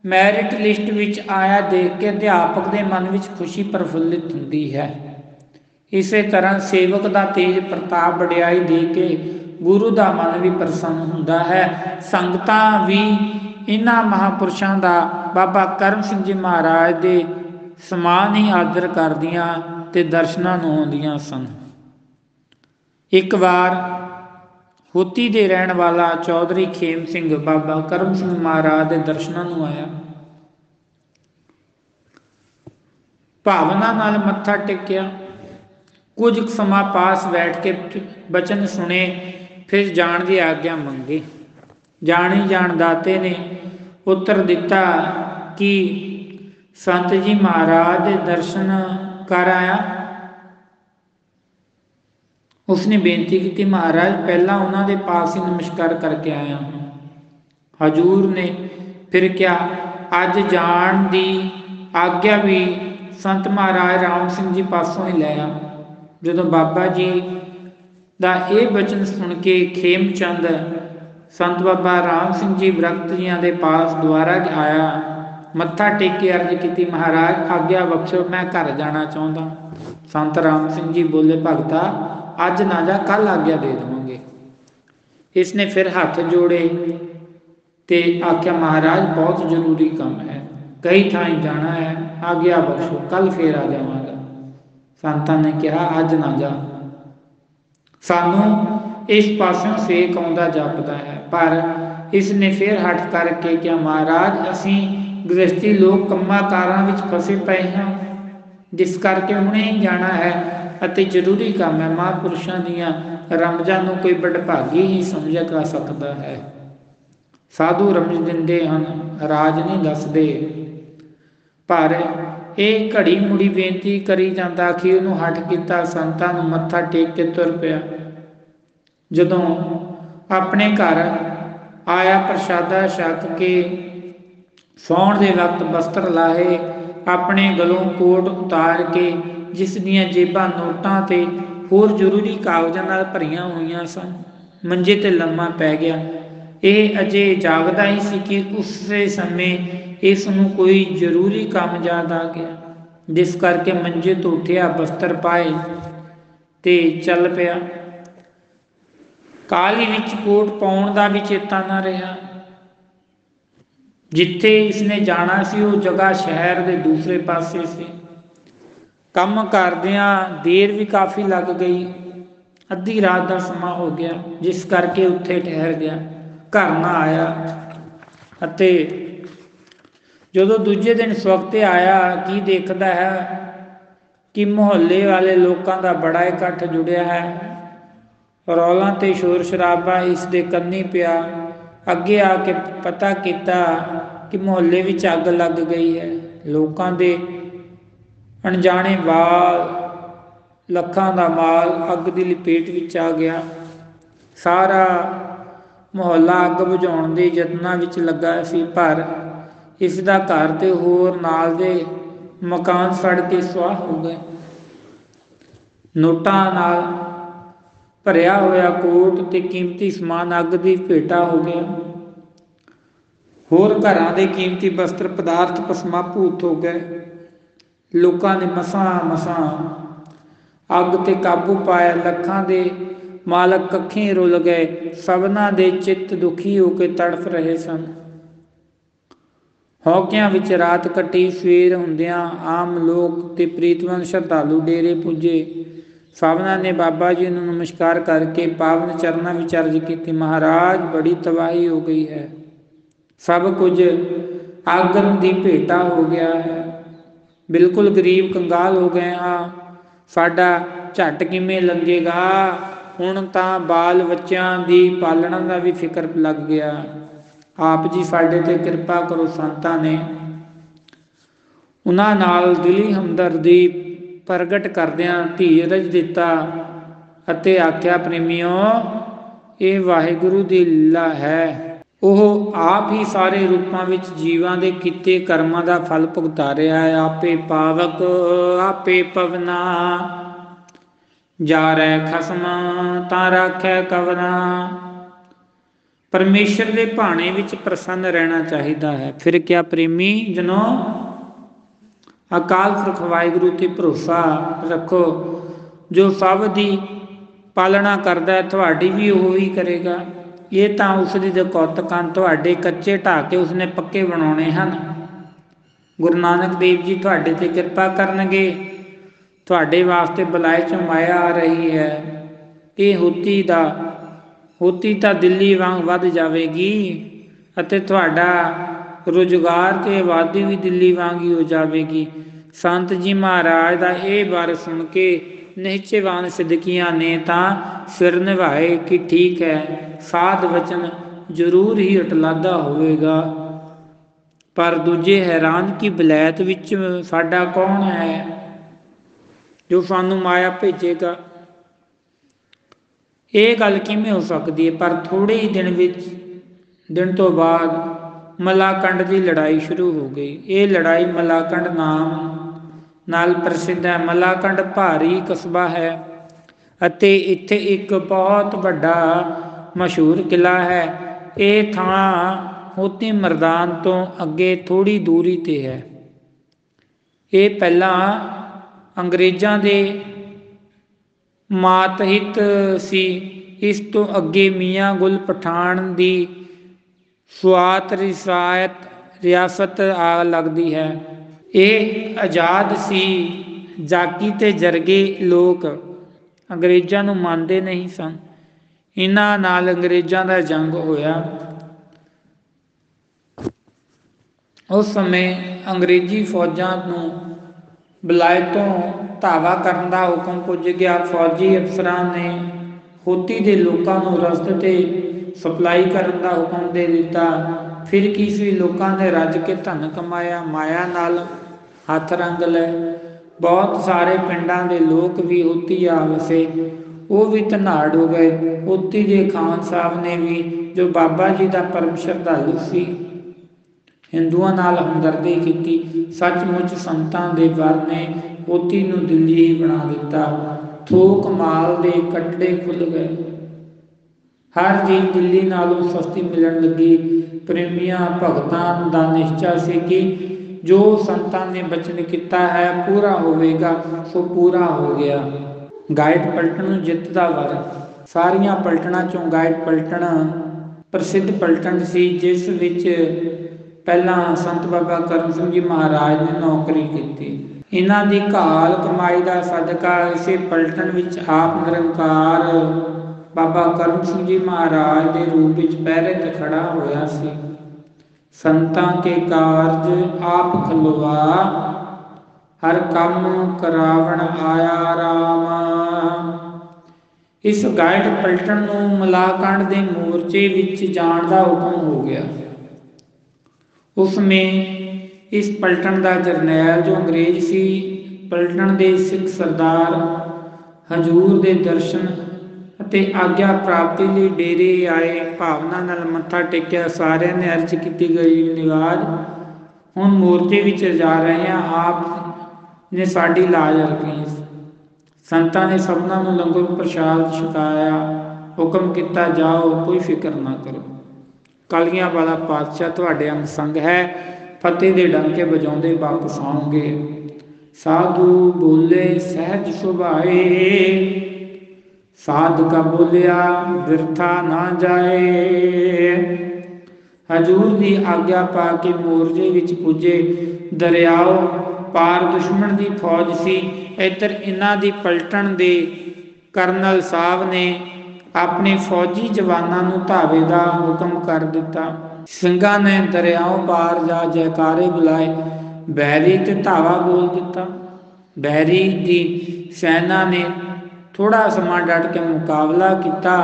ਮੈਰਿਟ ਲਿਸਟ ਵਿੱਚ ਆਇਆ ਦੇਖ ਕੇ ਅਧਿਆਪਕ ਦੇ ਮਨ ਵਿੱਚ ਖੁਸ਼ੀ ਪ੍ਰਫੁੱਲਿਤ ਹੁੰਦੀ ਹੈ ਇਸੇ ਤਰ੍ਹਾਂ ਸੇਵਕ ਦਾ ਤੇਜ ਪ੍ਰਤਾਪ ਵਡਿਆਈ ਦੇ ਕੇ ਗੁਰੂ ਦਾ ਮਨ ਵੀ ਪ੍ਰਸੰਨ ਹੁੰਦਾ ਹੈ। ਸੰਗਤਾਂ ਵੀ ਇਹਨਾਂ ਮਹਾਪੁਰਸ਼ਾਂ ਦਾ ਬਾਬਾ ਕਰਮ ਸਿੰਘ ਜੀ ਮਹਾਰਾਜ ਦੇ ਸਮਾਨ ਹੀ ਆਦਰ ਕਰਦੀਆਂ ਤੇ ਦਰਸ਼ਨਾਂ ਨੂੰ ਆਉਂਦੀਆਂ ਸਨ। ਇੱਕ ਵਾਰ ਹੋਤੀ ਦੇ ਰਹਿਣ ਵਾਲਾ ਚੌਧਰੀ ਖੇਮ ਸਿੰਘ ਬਾਬਾ ਕਰਮ ਸਿੰਘ ਮਹਾਰਾਜ ਦੇ ਦਰਸ਼ਨਾਂ ਨੂੰ ਆਇਆ। ਭਾਵਨਾ ਨਾਲ ਮੱਥਾ ਟੇਕਿਆ। ਕੁਝ ਸਮਾਂ ਪਾਸ ਬੈਠ ਕੇ ਬਚਨ ਸੁਣੇ। ਫਿਰ ਜਾਣ ਦੀ ਆਗਿਆ ਮੰਗੀ। ਜਾਣੀ ਜਾਣ ਦਾਤੇ ਨੇ ਉੱਤਰ ਦਿੱਤਾ ਕਿ, ਸੰਤ ਜੀ ਮਹਾਰਾਜ ਦੇ ਦਰਸ਼ਨ ਕਰ ਆਇਆ। ਉਸਨੇ ਬੇਨਤੀ ਕੀਤੀ, ਮਹਾਰਾਜ, ਪਹਿਲਾਂ ਉਹਨਾਂ ਦੇ ਪਾਸ ਹੀ ਨਮਸਕਾਰ ਕਰਕੇ ਆਇਆ ਹਜੂਰ ਨੇ ਫਿਰ ਕਿਹਾ, ਅੱਜ ਜਾਣ ਦੀ ਆਗਿਆ ਵੀ ਸੰਤ ਮਹਾਰਾਜ ਰਾਮ ਸਿੰਘ ਜੀ ਪਾਸੋਂ ਹੀ ਲਿਆ ਜਦੋਂ ਬਾਬਾ ਜੀ ਦਾ ਇਹ ਬਚਨ ਸੁਣ ਕੇ ਖੇਮ ਚੰਦ ਸੰਤ ਬਾਬਾ ਰਾਮ ਸਿੰਘ ਜੀ ਬ੍ਰਖਤ ਜੀਆਂ ਦੇ ਪਾਸ ਦੁਆਰਾ ਆਇਆ। ਮੱਥਾ ਟੇਕ ਕੇ ਅਰਜ਼ ਕੀਤੀ, ਮਹਾਰਾਜ, ਆਗਿਆ ਬਖਸ਼ੋ, ਮੈਂ ਘਰ ਜਾਣਾ ਚਾਹੁੰਦਾ। ਸੰਤ ਰਾਮ ਸਿੰਘ ਜੀ ਬੋਲੇ, ਭਗਤਾ, ਅੱਜ ਨਾ ਜਾ ਕੱਲ ਆਗਿਆ ਦੇ ਦਵਾਂਗੇ। ਇਸ ਨੇ ਫਿਰ ਹੱਥ ਜੋੜੇ ਤੇ ਆਖਿਆ, ਮਹਾਰਾਜ, ਬਹੁਤ ਜ਼ਰੂਰੀ ਕੰਮ ਹੈ। ਕਈ ਥਾਂ ਜਾਣਾ ਹੈ। ਆਗਿਆ ਬਖਸ਼ੋ ਕੱਲ ਫੇਰ ਆ ਜਾਵਾਂਗਾ। ਸੰਤਾਂ ਨੇ ਕਿਹਾ, ਅੱਜ ਨਾ ਜਾ। ਸਾਨੂੰ ਇਸ ਪਾਸੋਂ ਸੇਕ ਆਉਂਦਾ ਜਾਪਦਾ ਹੈ। ਪਰ ਇਸ ਨੇ ਫਿਰ ਹਟ ਕਰਕੇ ਕਿ ਮਹਾਰਾਜ, ਅਸੀਂ ਗ੍ਰਸਤੀ ਲੋਕ ਕੰਮਾਂ ਕਾਰਾਂ ਵਿੱਚ ਫਸੇ ਪਏ ਹਾਂ, ਜਿਸ ਕਰਕੇ ਹੁਣੇ ਹੀ ਜਾਣਾ ਹੈ ਅਤੇ ਜ਼ਰੂਰੀ ਕੰਮ ਹੈ। ਮਹਾਂਪੁਰਸ਼ਾਂ ਦੀਆਂ ਰਮਜ਼ਾਂ ਨੂੰ ਕੋਈ ਬੜਭਾਗੀ ਹੀ ਸਮਝਿਆ ਕਰ ਸਕਦਾ ਹੈ। ਸਾਧੂ ਰਮਜ ਦਿੰਦੇ ਹਨ, ਰਾਜ ਨਹੀਂ ਦੱਸਦੇ। ਪਰ ਇਹ ਘੜੀ ਮੁੜੀ ਬੇਨਤੀ ਕਰੀ ਜਾਂਦਾ ਕਿ ਉਹਨੂੰ ਹਟ ਕੀਤਾ, ਸੰਤਾਂ ਨੂੰ ਮੱਥਾ ਟੇਕ ਕੇ ਤੁਰ ਪਿਆ। ਜਦੋਂ ਆਪਣੇ ਘਰ ਆਇਆ ਪ੍ਰਸ਼ਾਦਾ ਛਕ ਕੇ, ਸੌਣ ਦੇ ਵਕਤ ਬਸਤਰ ਲਾਹੇ, ਆਪਣੇ ਗਲੋਂ ਕੋਟ ਉਤਾਰ ਕੇ, ਜਿਸ ਦੀਆਂ ਜੇਬਾਂ ਨੋਟਾਂ ਤੇ ਹੋਰ ਜ਼ਰੂਰੀ ਕਾਗਜ਼ਾਂ ਨਾਲ ਭਰੀਆਂ ਹੋਈਆਂ ਸਨ, ਮੰਜੇ ਤੇ ਲੰਮਾ ਪੈ ਗਿਆ। ਇਹ ਅਜੇ ਜਾਗਦਾ ਹੀ ਸੀ ਕਿ ਉਸੇ ਸਮੇਂ ਇਸ ਨੂੰ ਕੋਈ ਜ਼ਰੂਰੀ ਕੰਮ ਯਾਦ ਆ ਗਿਆ, ਜਿਸ ਕਰਕੇ ਮੰਜੇ ਤੋਂ ਉੱਠਿਆ ਬਸਤਰ ਪਾਏ ਤੇ ਚੱਲ ਪਿਆ। ਕਾਲੀ ਵਿੱਚ ਕੋਟ ਪਾਉਣ ਦਾ ਵੀ ਚੇਤਾ ਨਾ ਰਿਹਾ। ਜਿੱਥੇ ਇਸਨੇ ਜਾਣਾ ਸੀ, ਉਹ ਜਗ੍ਹਾ ਸ਼ਹਿਰ ਦੇ ਦੂਸਰੇ ਪਾਸੇ ਸੀ। ਕੰਮ ਕਰਦਿਆਂ ਦੇਰ ਵੀ ਕਾਫੀ ਲੱਗ ਗਈ। ਅੱਧੀ ਰਾਤ ਦਾ ਸਮਾਂ ਹੋ ਗਿਆ, ਜਿਸ ਕਰਕੇ ਉੱਥੇ ਠਹਿਰ ਗਿਆ, ਘਰ ਨਾ ਆਇਆ ਅਤੇ ਜਦੋਂ ਦੂਜੇ ਦਿਨ ਸਵਖਤੇ ਆਇਆ, ਕੀ ਦੇਖਦਾ ਹੈ? ਕਿ ਮੁਹੱਲੇ ਵਾਲੇ ਲੋਕਾਂ ਦਾ ਬੜਾ ਇਕੱਠ ਜੁੜਿਆ ਹੈ? ਰੌਲਾ ਤੇ ਸ਼ੋਰ ਸ਼ਰਾਬਾ ਇਸ ਦੇ ਕੰਨੀ ਪਿਆ। ਅੱਗੇ ਆ ਕੇ ਪਤਾ ਕੀਤਾ ਕਿ ਮੁਹੱਲੇ ਵਿੱਚ ਅੱਗ ਲੱਗ ਗਈ ਹੈ। ਲੋਕਾਂ ਦੇ ਅਣਜਾਣੇ ਵਾਲ, ਲੱਖਾਂ ਦਾ ਮਾਲ ਅੱਗ ਦੀ ਲਪੇਟ ਵਿੱਚ ਆ ਗਿਆ। ਸਾਰਾ ਮੁਹੱਲਾ ਅੱਗ ਬੁਝਾਉਣ ਦੇ ਯਤਨਾਂ ਵਿੱਚ ਲੱਗਾ ਸੀ, ਪਰ ਇਸ ਦਾ ਘਰ ਤੇ ਹੋਰ ਨਾਲ ਦੇ ਮਕਾਨ ਸੜ ਕੇ ਸੁਆਹ ਹੋ ਗਏ। ਨੋਟਾਂ ਨਾਲ ਭਰਿਆ ਹੋਇਆ ਕੋਟ ਤੇ ਕੀਮਤੀ ਸਮਾਨ ਅੱਗ ਦੀ ਭੇਟਾ ਹੋ ਗਿਆ। ਹੋਰ ਘਰਾਂ ਦੇ ਕੀਮਤੀ ਵਸਤਰ ਪਦਾਰਥ ਪਸਮਾ ਭੂਤ ਹੋ ਗਏ। ਲੋਕਾਂ ਨੇ ਮਸਾਂ ਮਸਾਂ ਅੱਗ ਤੇ ਕਾਬੂ ਪਾਇਆ। ਲੱਖਾਂ ਦੇ ਮਾਲਕ ਕੱਖੇ ਰੁਲ ਗਏ। ਸਭਨਾ ਦੇ ਚਿੱਤ ਦੁਖੀ ਹੋ ਕੇ ਤੜਫ ਰਹੇ ਸਨ। ਹੌਕਿਆਂ ਵਿੱਚ ਰਾਤ ਕੱਟੀ ਸਵੇਰ ਹੁੰਦਿਆਂ ਆਮ ਲੋਕ ਤੇ ਪ੍ਰੀਤਵਨ ਸ਼ਰਧਾਲੂ ਡੇਰੇ ਪੁੱਜੇ। ਸਾਵਨਾ ਨੇ ਬਾਬਾ ਜੀ ਨੂੰ ਨਮਸਕਾਰ ਕਰਕੇ ਪਾਵਨ ਚਰਨਾਂ ਵਿੱਚ ਅਰਜ਼ ਕੀਤੀ, ਮਹਾਰਾਜ, ਬੜੀ ਤਬਾਹੀ ਹੋ ਗਈ ਹੈ। ਸਭ ਕੁਝ ਆਗਨ ਦੀ ਭੇਟਾ ਹੋ ਗਿਆ ਹੈ। ਬਿਲਕੁਲ ਗਰੀਬ ਕੰਗਾਲ ਹੋ ਗਏ ਹਾਂ। ਸਾਡਾ ਝਟ ਕਿਵੇਂ ਲੰਗੇਗਾ ਹੁਣ ਤਾਂ ਬਾਲ ਬੱਚਿਆਂ ਦੀ ਪਾਲਣਾ ਦਾ ਵੀ ਫਿਕਰ ਲੱਗ ਗਿਆ। ਆਪ ਜੀ ਸਾਡੇ ਤੇ ਕਿਰਪਾ ਕਰੋ ਸੰਤਾਂ ਨੇ। ਉਹਨਾਂ ਨਾਲ ਦਿਲੀ ਹਮਦਰਦੀ ਪ੍ਰਗਟ ਕਰਦਿਆਂ ਧੀਰਜ ਦਿੱਤਾ ਅਤੇ ਆਖਿਆ, ਪ੍ਰੇਮਿਓ, ਇਹ ਵਾਹਿਗੁਰੂ ਦੀ ਲੀਲਾ ਹੈ। ਉਹ ਆਪ ਹੀ ਸਾਰੇ ਰੂਪਾਂ ਵਿੱਚ ਜੀਵਾਂ ਦੇ ਕੀਤੇ ਕਰਮਾਂ ਦਾ ਫਲ ਭੁਗਤਾ ਰਿਹਾ ਹੈ ਆਪੇ ਪਾਵਕ, ਆਪੇ ਪਵਨਾ। ਜਾ ਰਹਿ ਖਸਮ, ਤਾਂ ਰੱਖੈ ਕਵਨਾ ਪਰਮੇਸ਼ਰ ਦੇ ਭਾਣੇ ਵਿੱਚ ਪ੍ਰਸੰਨ ਰਹਿਣਾ ਚਾਹੀਦਾ ਹੈ। ਫਿਰ ਕਿਆ ਪ੍ਰੇਮੀ ਜਨੋ? ਅਕਾਲ ਪੁਰਖ ਵਾਹਿਗੁਰੂ ਤੇ ਭਰੋਸਾ ਰੱਖੋ। ਜੋ ਸਭ ਦੀ ਪਾਲਣਾ ਕਰਦਾ ਹੈ, ਤੁਹਾਡੀ ਵੀ ਉਹ ਹੀ ਕਰੇਗਾ। ਇਹ ਤਾਂ ਉਸ ਦੀ ਕੌਤਕਾਂ ਤੁਹਾਡੇ ਕੱਚੇ ਢਾ ਕੇ ਉਸਨੇ ਪੱਕੇ ਬਣਾਉਣੇ ਹਨ। ਗੁਰੂ ਨਾਨਕ ਦੇਵ ਜੀ ਤੁਹਾਡੇ ਤੇ ਕਿਰਪਾ ਕਰਨਗੇ। ਤੁਹਾਡੇ ਵਾਸਤੇ ਬਲਾਏ ਚ ਮਾਇਆ ਆ ਰਹੀ ਹੈ। ਇਹ ਹੁਤੀ ਦਾ ਹੋਤੀ ਤਾਂ ਦਿੱਲੀ ਵਾਂਗ ਵੱਧ ਜਾਵੇਗੀ ਅਤੇ ਤੁਹਾਡਾ ਰੋਜ਼ਗਾਰ ਤੇ ਆਬਾਦੀ ਵੀ ਦਿੱਲੀ ਵਾਂਗ ਹੀ ਹੋ ਜਾਵੇਗੀ। ਸੰਤ ਜੀ ਮਹਾਰਾਜ ਦਾ ਇਹ ਬਾਰ ਸੁਣ ਕੇ ਨਿਹਚੇਵਾਨ ਸਿੱਧਕੀਆਂ ਨੇ ਤਾਂ ਸਿਰ ਨਿਭਾਏ ਕਿ ਠੀਕ ਹੈ, ਸਾਧ ਵਚਨ ਜ਼ਰੂਰ ਹੀ ਅਟਲਾਦਾ ਹੋਵੇਗਾ। ਪਰ ਦੂਜੇ ਹੈਰਾਨ ਕਿ ਬਲੈਤ ਵਿੱਚ ਸਾਡਾ ਕੌਣ ਹੈ, ਜੋ ਸਾਨੂੰ ਮਾਇਆ ਭੇਜੇਗਾ। ਇਹ ਗੱਲ ਕਿਵੇਂ ਹੋ ਸਕਦੀ ਹੈ? ਪਰ ਥੋੜੇ ਹੀ ਦਿਨ ਵਿੱਚ, ਦਿਨ ਤੋਂ ਬਾਅਦ ਮਲਾਕੰਡ ਦੀ ਲੜਾਈ ਸ਼ੁਰੂ ਹੋ ਗਈ। ਇਹ ਲੜਾਈ ਮਲਾਕੰਡ ਨਾਮ ਨਾਲ ਪ੍ਰਸਿੱਧ ਹੈ। ਮਲਾਕੰਡ ਭਾਰੀ ਕਸਬਾ ਹੈ ਅਤੇ ਇੱਥੇ ਇੱਕ ਬਹੁਤ ਵੱਡਾ ਮਸ਼ਹੂਰ ਕਿਲਾ ਹੈ। ਇਹ ਥਾਂ ਹੋਤੀ ਮਰਦਾਨ ਤੋਂ ਅੱਗੇ ਥੋੜੀ ਦੂਰੀ ਤੇ ਹੈ। ਇਹ ਪਹਿਲਾਂ ਅੰਗਰੇਜ਼ਾਂ ਦੇ ਮਾਤਹਿਤ ਸੀ। ਇਸ ਤੋਂ ਅੱਗੇ ਮੀਆਂ ਗੁਲ ਪਠਾਨ ਦੀ ਸੁਆਤ ਰਿਸਾਇਤ ਰਿਆਸਤ ਆ ਲੱਗਦੀ ਹੈ। ਇਹ ਆਜ਼ਾਦ ਸੀ। ਜਾਕੀ ਤੇ ਜਰਗੇ ਲੋਕ ਅੰਗਰੇਜ਼ਾਂ ਨੂੰ ਮੰਨਦੇ ਨਹੀਂ ਸਨ। ਇਹਨਾਂ ਨਾਲ ਅੰਗਰੇਜ਼ਾਂ ਦਾ ਜੰਗ ਹੋਇਆ। ਉਸ ਸਮੇਂ ਅੰਗਰੇਜ਼ੀ ਫੌਜਾਂ ਨੂੰ ਬਲਾਇਤੋਂ ਧਾਵਾ ਕਰਨ ਦਾ ਹੁਕਮ ਪੁੱਜ ਗਿਆ। ਫੌਜੀ ਅਫਸਰਾਂ ਨੇ ਹੋਤੀ ਦੇ ਲੋਕਾਂ ਨੂੰ ਰਸਤੇ ਤੇ ਸਪਲਾਈ ਕਰਨ ਦਾ ਹੁਕਮ ਦੇ ਦਿੱਤਾ। ਫਿਰ ਕਿਸੇ ਲੋਕਾਂ ਨੇ ਰੱਜ ਕੇ ਧਨ ਕਮਾਇਆ। ਮਾਇਆ ਨਾਲ ਹੱਥ ਰੰਗ ਲੈ ਬਹੁਤ ਸਾਰੇ ਪਿੰਡਾਂ ਦੇ ਲੋਕ ਵੀ ਹੋਤੀ ਆ ਵਸੇ। ਉਹ ਵੀ ਧਨਾੜ ਹੋ ਗਏ। ਹੋਤੀ ਦੇ ਖਾਨ ਸਾਹਿਬ ਨੇ ਵੀ, ਜੋ ਬਾਬਾ ਜੀ ਦਾ ਪਰਮ ਸ਼ਰਧਾਲੂ ਸੀ ਹਿੰਦੂਆਂ ਨਾਲ ਹਮਦਰਦੀ ਕੀਤੀ। ਸੱਚਮੁੱਚ ਸੰਤਾਂ ਦੇ ਵਰ ਨੇ ਹੋਤੀ ਨੂੰ ਦਿੱਲੀ ਬਣਾ ਦਿੱਤਾ। ਥੋਕ ਮਾਲ ਦੇ ਕੱਟੜੇ ਖੁੱਲ ਗਏ। ਹਰ ਚੀਜ਼ ਦਿੱਲੀ ਨਾਲੋਂ ਸਸਤੀ ਮਿਲਣ ਲੱਗੀ। ਪ੍ਰੇਮੀਆਂ, ਭਗਤਾਂ ਦਾ ਨਿਸ਼ਚਾ ਸੀ ਕਿ ਜੋ ਸੰਤਾਂ ਨੇ ਬਚਨ ਕੀਤਾ ਹੈ, ਪੂਰਾ ਹੋਵੇਗਾ, ਸੋ ਪੂਰਾ ਹੋ ਗਿਆ। ਗਾਇਡ ਪਲਟਣ ਨੂੰ ਜਿੱਤ ਦਾ ਵਰ। ਸਾਰੀਆਂ ਪਲਟਣਾ ਚੋਂ ਗਾਇਡ ਪਲਟਣ ਪ੍ਰਸਿੱਧ ਪਲਟਣ ਸੀ, ਜਿਸ ਵਿੱਚ ਪਹਿਲਾਂ ਸੰਤ ਬਾਬਾ ਕਰਮ ਸਿੰਘ ਜੀ ਮਹਾਰਾਜ ਨੇ ਨੌਕਰੀ ਕੀਤੀ। ਇਹਨਾਂ ਦੀ ਘਾਲ ਕਮਾਈ ਦਾ ਸਦਕਾ ਇਸੇ ਪਲਟਣ ਵਿੱਚ ਆਪ ਨਿਰੰਕਾਰ ਬਾਬਾ ਕਰਮ ਸਿੰਘ ਜੀ ਮਹਾਰਾਜ ਦੇ ਰੂਪ ਵਿੱਚ ਪਹਿਰੇ ਤੇ ਖੜਾ ਹੋਇਆ ਸੀ। ਸੰਤਾਂ ਕੇ ਕਾਰਜ ਆਪ ਖਲਵਾ ਹਰ ਕੰਮ ਕਰਾਵਣ ਆਇਆ ਰਾਮ। ਇਸ ਗਾਇਡ ਪਲਟਣ ਨੂੰ ਮਲਾਕੰਡ ਦੇ ਮੋਰਚੇ ਵਿੱਚ ਜਾਣ ਦਾ ਹੁਕਮ ਹੋ ਗਿਆ। ਉਸ ਨੇ ਇਸ ਪਲਟਣ ਦਾ ਜਰਨੈਲ ਜੋ ਅੰਗਰੇਜ਼ ਸੀ, ਪਲਟਣ ਦੇ ਸਿੱਖ ਸਰਦਾਰ, ਹਜੂਰ ਦੇ ਦਰਸ਼ਨ ਅਤੇ ਆਗਿਆ ਪ੍ਰਾਪਤੀ ਲਈ ਡੇਰੇ ਆਏ ਭਾਵਨਾ ਨਾਲ ਮੱਥਾ ਟੇਕਿਆ, ਸਾਰਿਆਂ ਨੇ ਅਰਜ਼ ਕੀਤੀ ਗਈ, ਨਿਵਾਜ, ਹੁਣ ਮੋਰਚੇ ਵਿੱਚ ਜਾ ਰਹੇ ਹਾਂ, ਆਪ ਨੇ ਸਾਡੀ ਲਾਜ ਰੱਖੀ ਸੰਤਾਂ ਨੇ ਸਭਨਾਂ ਨੂੰ ਲੰਗਰ ਪ੍ਰਸ਼ਾਦ ਛਕਾਇਆ, ਹੁਕਮ ਕੀਤਾ, ਜਾਓ, ਕੋਈ ਫਿਕਰ ਨਾ ਕਰੋ। ਕਲਗੀਆਂ ਵਾਲਾ ਪਾਤਸ਼ਾਹ ਤੁਹਾਡੇ ਅੰਗ ਸੰਗ ਹੈ ਫਤਿਹ ਦੇ ਡੰਕੇ ਵਜਾਉਂਦੇ ਵਾਪਸ ਆਉਂਗੇ ਸਾਧੂ ਬੋਲੇ, ਸਹਿਜ ਸੁਭਾਏ। ਸਾਧਕਾ ਬੋਲਿਆ ਵਿਰਥਾ ਨਾ ਜਾਏ। ਹਜੂਰ ਦੀ ਆਗਿਆ ਪਾ ਕੇ ਮੋਰਜੇ ਵਿੱਚ ਪੁੱਜੇ। ਦਰਿਆਓ ਪਾਰ ਦੁਸ਼ਮਣ ਦੀ ਫੌਜ ਸੀ। ਇੱਧਰ ਇਹਨਾਂ ਦੀ ਪਲਟਣ ਦੇ ਕਰਨਲ ਸਾਹਿਬ ਨੇ ਆਪਣੇ ਫੌਜੀ ਜਵਾਨਾਂ ਨੂੰ ਧਾਵੇ ਦਾ ਹੁਕਮ ਕਰ ਦਿੱਤਾ। ਸਿੰਘਾਂ ਨੇ ਦਰਿਆਓ ਪਾਰ ਜਾ ਜੈਕਾਰੇ ਬੁਲਾਏ, ਬਹਿਰੀ ਤੇ ਧਾਵਾ ਬੋਲ ਦਿੱਤਾ। ਬਹਿਰੀ ਦੀ ਸੈਨਾ ਨੇ ਥੋੜਾ ਸਮਾਂ ਡਟ ਕੇ ਮੁਕਾਬਲਾ ਕੀਤਾ,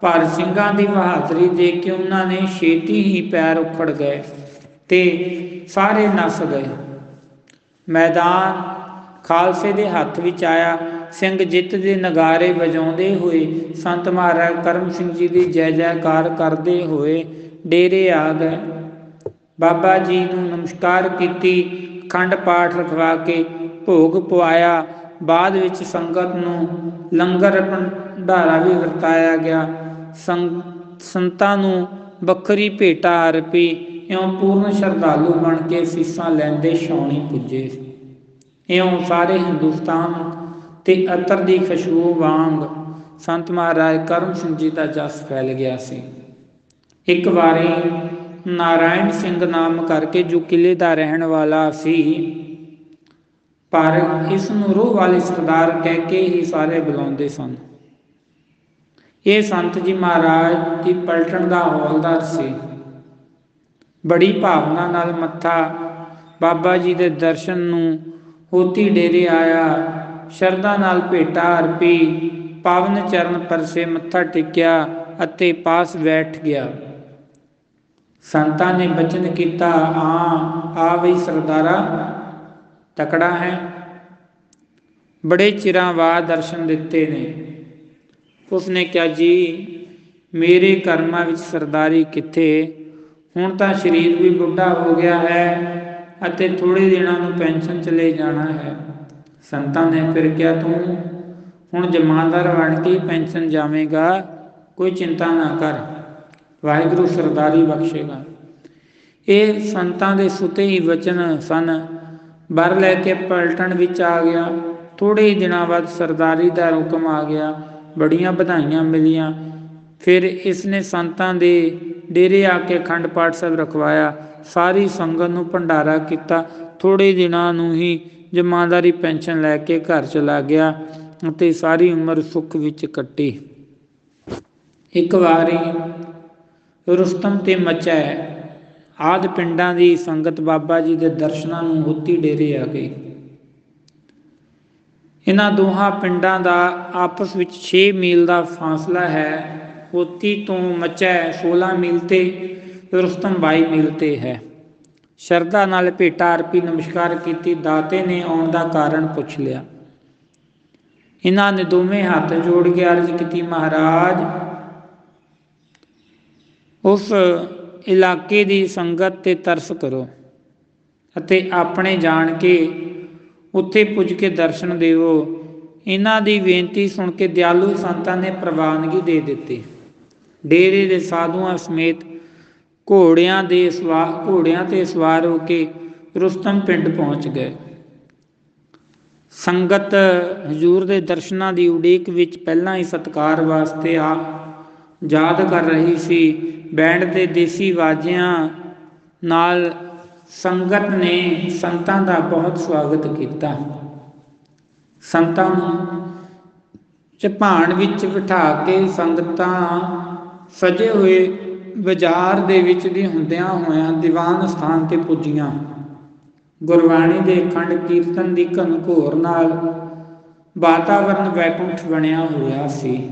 ਪਰ ਸਿੰਘਾਂ ਦੀ ਬਹਾਦਰੀ ਦੇਖ ਕੇ ਉਹਨਾਂ ਨੇ ਛੇਤੀ ਹੀ ਪੈਰ ਉਖੜ ਗਏ ਤੇ ਸਾਰੇ ਨਸ ਗਏ। ਮੈਦਾਨ ਖਾਲਸੇ ਦੇ ਹੱਥ ਵਿੱਚ ਆਇਆ। ਸਿੰਘ ਜਿੱਤ ਦੇ ਨਗਾਰੇ ਵਜਾਉਂਦੇ ਹੋਏ ਸੰਤ ਮਹਾਰਾਜ ਕਰਮ ਸਿੰਘ ਜੀ ਦੀ ਜੈ ਜੈਕਾਰ ਕਰਦੇ ਹੋਏ ਡੇਰੇ ਆ ਗਏ। ਬਾਬਾ ਜੀ ਨੂੰ ਨਮਸਕਾਰ ਕੀਤੀ, ਖੰਡ ਪਾਠ ਰਖਵਾ ਕੇ ਭੋਗ ਪਵਾਇਆ। ਬਾਅਦ ਵਿੱਚ ਸੰਗਤ ਨੂੰ ਲੰਗਰ ਭੰਡਾਰਾ ਵੀ ਵਰਤਾਇਆ ਗਿਆ। ਸੰਤਾਂ ਨੂੰ ਬੱਕਰੀ ਭੇਟਾ ਅਰਪੀ ਇਉਂ ਪੂਰਨ ਸ਼ਰਧਾਲੂ ਬਣ ਕੇ ਸੀਸਾਂ ਲੈਂਦੇ ਛਾਉਣੀ ਪੁੱਜੇ। ਇਉਂ ਸਾਰੇ ਹਿੰਦੁਸਤਾਨ ਤੇ ਅਤਰ ਦੀ ਖੁਸ਼ਬੂ ਵਾਂਗ ਸੰਤ ਮਹਾਰਾਜ ਕਰਮ ਸਿੰਘ ਜੀ ਦਾ ਜਸ ਫੈਲ ਗਿਆ ਸੀ। ਇੱਕ ਵਾਰੀ ਨਾਰਾਇਣ ਸਿੰਘ ਨਾਮ ਕਰਕੇ ਜੋ ਕਿਲੇ ਦਾ ਰਹਿਣ ਵਾਲਾ ਸੀ, ਪਰ ਇਸ ਨੂੰ ਰੋਹ ਵਾਲੇ ਸਰਦਾਰ ਕਹਿ ਕੇ ਹੀ ਸਾਰੇ ਬੁਲਾਉਂਦੇ ਸਨ। ਇਹ ਸੰਤ ਜੀ ਮਹਾਰਾਜ ਦੀ ਪਲਟਣ ਦਾ ਹੌਲਦਾਰ ਸੀ। ਬੜੀ ਭਾਵਨਾ ਨਾਲ ਮੱਥਾ ਬਾਬਾ ਜੀ ਦੇ ਦਰਸ਼ਨ ਨੂੰ ਹੋਤੀ ਡੇਰੇ ਆਇਆ। ਸ਼ਰਧਾ ਨਾਲ ਭੇਟਾ ਅਰਪੀ, ਪਾਵਨ ਚਰਨ ਪਰਸੇ ਮੱਥਾ ਟੇਕਿਆ ਅਤੇ ਪਾਸ ਬੈਠ ਗਿਆ। ਸੰਤਾਂ ਨੇ ਬਚਨ ਕੀਤਾ ਆ ਆ ਵੀ ਸਰਦਾਰਾ, ਤਕੜਾ ਹੈ। ਬੜੇ ਚਿਰਾਂ ਬਾਅਦ ਦਰਸ਼ਨ ਦਿੱਤੇ ਨੇ। ਉਸਨੇ ਕਿਹਾ, ਜੀ, ਮੇਰੇ ਕਰਮਾਂ ਵਿੱਚ ਸਰਦਾਰੀ ਕਿੱਥੇ? ਹੁਣ ਤਾਂ ਸਰੀਰ ਵੀ ਬੁੱਢਾ ਹੋ ਗਿਆ ਹੈ ਅਤੇ ਥੋੜੇ ਦਿਨਾਂ ਨੂੰ ਪੈਨਸ਼ਨ ਚਲੇ ਜਾਣਾ ਹੈ। ਸੰਤਾਂ ਨੇ ਫਿਰ ਕਿਹਾ, ਤੂੰ ਹੁਣ ਜਮਾਨਦਾਰ ਬਣ ਕੇ ਪੈਨਸ਼ਨ ਜਾਵੇਂਗਾ, ਕੋਈ ਚਿੰਤਾ ਨਾ ਕਰ, ਵਾਹਿਗੁਰੂ ਸਰਦਾਰੀ ਬਖਸ਼ੇਗਾ। ਇਹ ਸੰਤਾਂ ਦੇ ਸੁਤੇ ਹੀ ਵਚਨ ਸਨ। ਬਰ ਲੈ ਕੇ ਪਲਟਣ ਵਿੱਚ ਆ ਗਿਆ। ਥੋੜੇ ਹੀ ਦਿਨਾਂ ਬਾਅਦ ਸਰਦਾਰੀ ਦਾ ਹੁਕਮ ਆ ਗਿਆ। ਬੜੀਆਂ ਵਧਾਈਆਂ ਮਿਲੀਆਂ। ਫਿਰ ਇਸ ਨੇ ਸੰਤਾਂ ਦੇ ਡੇਰੇ ਆ ਕੇ ਅਖੰਡ ਪਾਠ ਸਾਹਿਬ ਰਖਵਾਇਆ। ਸਾਰੀ ਸੰਗਤ ਨੂੰ ਭੰਡਾਰਾ ਕੀਤਾ। ਥੋੜੇ ਦਿਨਾਂ ਨੂੰ ਹੀ ਜਮਾਨਦਾਰੀ ਪੈਨਸ਼ਨ ਲੈ ਕੇ ਘਰ ਚਲਾ ਗਿਆ ਅਤੇ ਸਾਰੀ ਉਮਰ ਸੁੱਖ ਵਿੱਚ ਕੱਟੀ। ਇੱਕ ਵਾਰੀ ਰੁਸਤਮ ਤੇ ਮਚੈ ਆਦ ਪਿੰਡਾਂ ਦੀ ਸੰਗਤ ਬਾਬਾ ਜੀ ਦੇ ਦਰਸ਼ਨਾਂ ਨੂੰ ਹੋਤੀ ਡੇਰੇ ਆ ਗਈ। ਇਹਨਾਂ ਦੋਹਾਂ ਪਿੰਡਾਂ ਦਾ ਆਪਸ ਵਿੱਚ 6 ਮੀਲ ਦਾ ਫਾਸਲਾ ਹੈ। ਹੋਤੀ ਤੋਂ ਮਚੈ 16 ਮੀਲ ਤੇ, ਰੁਸਤਮ 22 ਮੀਲ ਤੇ ਹੈ। ਸ਼ਰਧਾ ਨਾਲ ਭੇਟਾ ਅਰਪੀ ਨਮਸਕਾਰ ਕੀਤੀ, ਦਾਤੇ ਨੇ ਆਉਣ ਦਾ ਕਾਰਨ ਪੁੱਛ ਲਿਆ। ਇਹਨਾਂ ਨੇ ਦੋਵੇਂ ਹੱਥ ਜੋੜ ਕੇ ਅਰਜ਼ ਕੀਤੀ, ਮਹਾਰਾਜ, ਉਸ ਇਲਾਕੇ ਦੀ ਸੰਗਤ ਤੇ ਤਰਸ ਕਰੋ ਅਤੇ ਆਪਣੇ ਜਾਣ ਕੇ ਉੱਥੇ ਪੁੱਜ ਕੇ ਦਰਸ਼ਨ ਦੇਵੋ। ਇਹਨਾਂ ਦੀ ਬੇਨਤੀ ਸੁਣ ਕੇ ਦਿਆਲੂ ਸੰਤਾਂ ਨੇ ਪ੍ਰਵਾਨਗੀ ਦੇ ਦਿੱਤੀ। ਡੇਰੇ ਦੇ ਸਾਧੂਆਂ ਸਮੇਤ ਘੋੜਿਆਂ ਦੇ ਸਵਾਰ ਘੋੜਿਆਂ ਤੇ ਸਵਾਰ ਹੋ ਕੇ ਰੁਸਤਮ ਪਿੰਡ ਪਹੁੰਚ ਗਏ। ਸੰਗਤ ਹਜੂਰ ਦੇ ਦਰਸ਼ਨਾਂ ਦੀ ਉਡੀਕ ਵਿੱਚ ਪਹਿਲਾਂ ਹੀ ਸਤਕਾਰ ਵਾਸਤੇ ਆ ਯਾਦ ਕਰ ਰਹੀ ਸੀ। ਬੈਂਡ ਤੇ ਦੇਸੀ ਵਾਜਿਆਂ ਨਾਲ ਸੰਗਤ ਨੇ ਸੰਤਾਂ ਦਾ ਬਹੁਤ ਸਵਾਗਤ ਕੀਤਾ। ਸੰਤਾਂ ਨੂੰ ਚਪਾਣ ਵਿੱਚ ਬਿਠਾ ਕੇ ਸੰਗਤਾਂ ਸਜੇ ਹੋਏ ਬਾਜ਼ਾਰ ਦੇ ਵਿੱਚ ਦੀ ਹੁੰਦਿਆਂ ਹੋਇਆਂ ਦੀਵਾਨ ਸਥਾਨ ਤੇ ਪੁੱਜੀਆਂ। ਗੁਰਬਾਣੀ ਦੇ ਖੰਡ ਕੀਰਤਨ ਦੀ ਘਨਘੋਰ ਨਾਲ ਵਾਤਾਵਰਨ ਵੈਕੁੰਠ ਬਣਿਆ ਹੋਇਆ ਸੀ।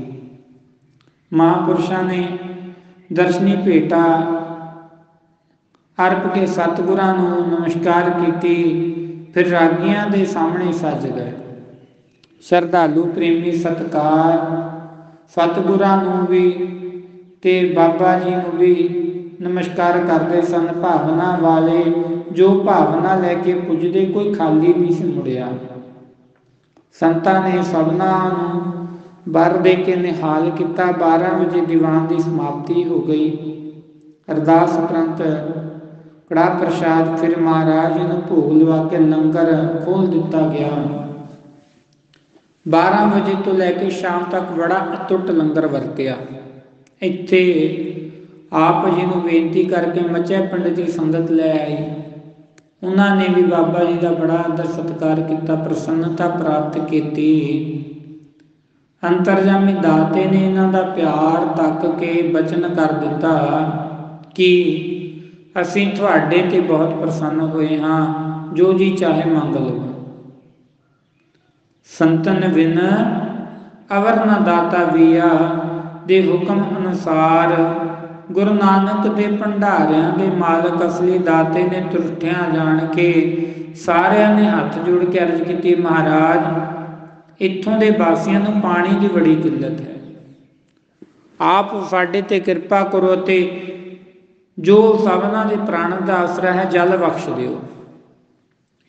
ਮਹਾਪੁਰਸ਼ਾਂ ਨੇ ਦਰਸ਼ਨੀ ਭੇਟਾ ਅਰਪ ਕੇ ਸਤਿਗੁਰਾਂ ਨੂੰ ਨਮਸਕਾਰ ਕੀਤੀ, ਫਿਰ ਰਾਗੀਆਂ ਦੇ ਸਾਹਮਣੇ ਸੱਜ ਗਏ। ਸ਼ਰਧਾਲੂ ਪ੍ਰੇਮੀ ਸਤਕਾਰ, ਸਤਿਗੁਰਾਂ ਨੂੰ ਵੀ ਤੇ ਬਾਬਾ ਜੀ ਨੂੰ ਵੀ ਨਮਸਕਾਰ ਕਰਦੇ ਸਨ। ਭਾਵਨਾ ਵਾਲੇ ਜੋ ਭਾਵਨਾ ਲੈ ਕੇ ਪੁੱਜਦੇ ਕੋਈ ਖਾਲੀ ਨਹੀਂ ਸੀ ਮੁੜਿਆ। ਸੰਤਾਂ ਨੇ ਸਭਨਾ ਨੂੰ ਬਰ ਦੇ ਕੇ ਨਿਹਾਲ ਕੀਤਾ। 12 ਵਜੇ ਦੀਵਾਨ ਦੀ ਸਮਾਪਤੀ ਹੋ ਗਈ। ਅਰਦਾਸ ਉਪਰੰਤ ਕੜਾ ਪ੍ਰਸ਼ਾਦ ਫਿਰ ਮਹਾਰਾਜ ਨੂੰ ਭੋਗ ਲਵਾ ਕੇ ਲੰਗਰ ਖੋਲ ਦਿੱਤਾ ਗਿਆ। 12 ਵਜੇ ਤੋਂ ਲੈ ਕੇ ਸ਼ਾਮ ਤੱਕ ਬੜਾ ਅਟੁੱਟ ਲੰਗਰ ਵਰਤਿਆ। ਇੱਥੇ ਆਪ ਜੀ ਨੂੰ ਬੇਨਤੀ ਕਰਕੇ ਮੱਚੇ ਪਿੰਡ ਦੀ ਸੰਗਤ ਲੈ ਆਈ। ਉਹਨਾਂ ਨੇ ਵੀ ਬਾਬਾ ਜੀ ਦਾ ਬੜਾ ਆਦਰ ਸਤਿਕਾਰ ਕੀਤਾ, ਪ੍ਰਸੰਨਤਾ ਪ੍ਰਾਪਤ ਕੀਤੀ। ਅੰਤਰਜਾਮੀ ਦਾਤੇ ਨੇ ਇਹਨਾਂ ਦਾ ਪਿਆਰ ਤੱਕ ਕੇ ਬਚਨ ਕਰ ਦਿੱਤਾ ਕਿ ਅਸੀਂ ਤੁਹਾਡੇ ਤੇ ਬਹੁਤ ਪ੍ਰਸੰਨ ਹੋਏ ਹਾਂ, ਜੋ ਜੀ ਚਾਹੇ ਮੰਗ ਲਓ। ਸੰਤਨ ਬਿਨ ਅਵਰ ਨ ਦਾਤਾ ਵੀਆ ਦੇ ਹੁਕਮ ਅਨੁਸਾਰ ਗੁਰੂ ਨਾਨਕ ਦੇ ਭੰਡਾਰਿਆਂ ਦੇ ਮਾਲਕ ਅਸਲੀ ਦਾਤੇ ਨੇ ਤੁਰਠਿਆਂ ਜਾਣ ਕੇ ਸਾਰਿਆਂ ਨੇ ਹੱਥ ਜੋੜ ਕੇ ਅਰਜ਼ ਕੀਤੀ, ਮਹਾਰਾਜ, ਇੱਥੋਂ ਦੇ ਵਾਸੀਆਂ ਨੂੰ ਪਾਣੀ ਦੀ ਬੜੀ ਕਿੱਲਤ ਹੈ। ਆਪ ਸਾਡੇ ਤੇ ਕਿਰਪਾ ਕਰੋ ਤੇ ਜੋ ਸਭਨਾਂ ਦੇ ਪ੍ਰਾਣ ਦਾ ਆਸਰਾ ਹੈ, ਜਲ ਬਖਸ਼ ਦਿਓ।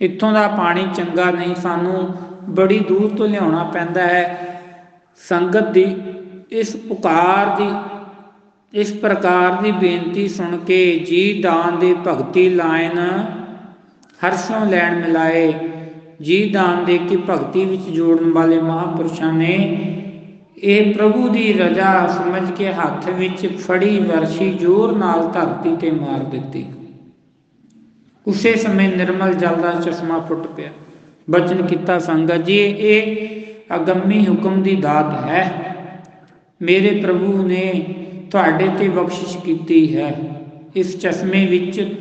ਇੱਥੋਂ ਦਾ ਪਾਣੀ ਚੰਗਾ ਨਹੀਂ, ਸਾਨੂੰ ਬੜੀ ਦੂਰ ਤੋਂ ਲਿਆਉਣਾ ਪੈਂਦਾ ਹੈ। ਸੰਗਤ ਦੀ ਇਸ ਪੁਕਾਰ ਦੀ, ਇਸ ਪ੍ਰਕਾਰ ਦੀ ਬੇਨਤੀ ਸੁਣ ਕੇ ਜੀ ਦਾਨ ਦੇ ਭਗਤੀ ਲਾਇਨ ਹਰਸੋਂ ਲੈਣ ਮਿਲਾਏ। ਜੀ ਦਾਨ ਦੇ ਕੇ ਭਗਤੀ ਵਿੱਚ ਜੋੜਨ ਵਾਲੇ ਮਹਾਪੁਰਸ਼ਾਂ ਨੇ ਇਹ ਪ੍ਰਭੂ ਦੀ ਰਜ਼ਾ ਸਮਝ ਕੇ ਹੱਥ ਵਿੱਚ ਫੜੀ ਵਰਸ਼ੀ ਜ਼ੋਰ ਨਾਲ ਧਰਤੀ ਤੇ ਮਾਰ ਦਿੱਤੀ। ਉਸੇ ਸਮੇਂ ਨਿਰਮਲ ਜਲ ਦਾ ਚਸ਼ਮਾ ਫੁੱਟ ਪਿਆ। ਬਚਨ ਕੀਤਾ ਸੰਗਤ ਜੀ, ਇਹ ਅਗੰਮੀ ਹੁਕਮ ਦੀ ਦਾਤ ਹੈ। ਮੇਰੇ ਪ੍ਰਭੂ ਨੇ ਤੁਹਾਡੇ ਤੇ ਬਖਸ਼ਿਸ਼ ਕੀਤੀ ਹੈ। ਇਸ ਚਸ਼ਮੇ ਵਿੱਚ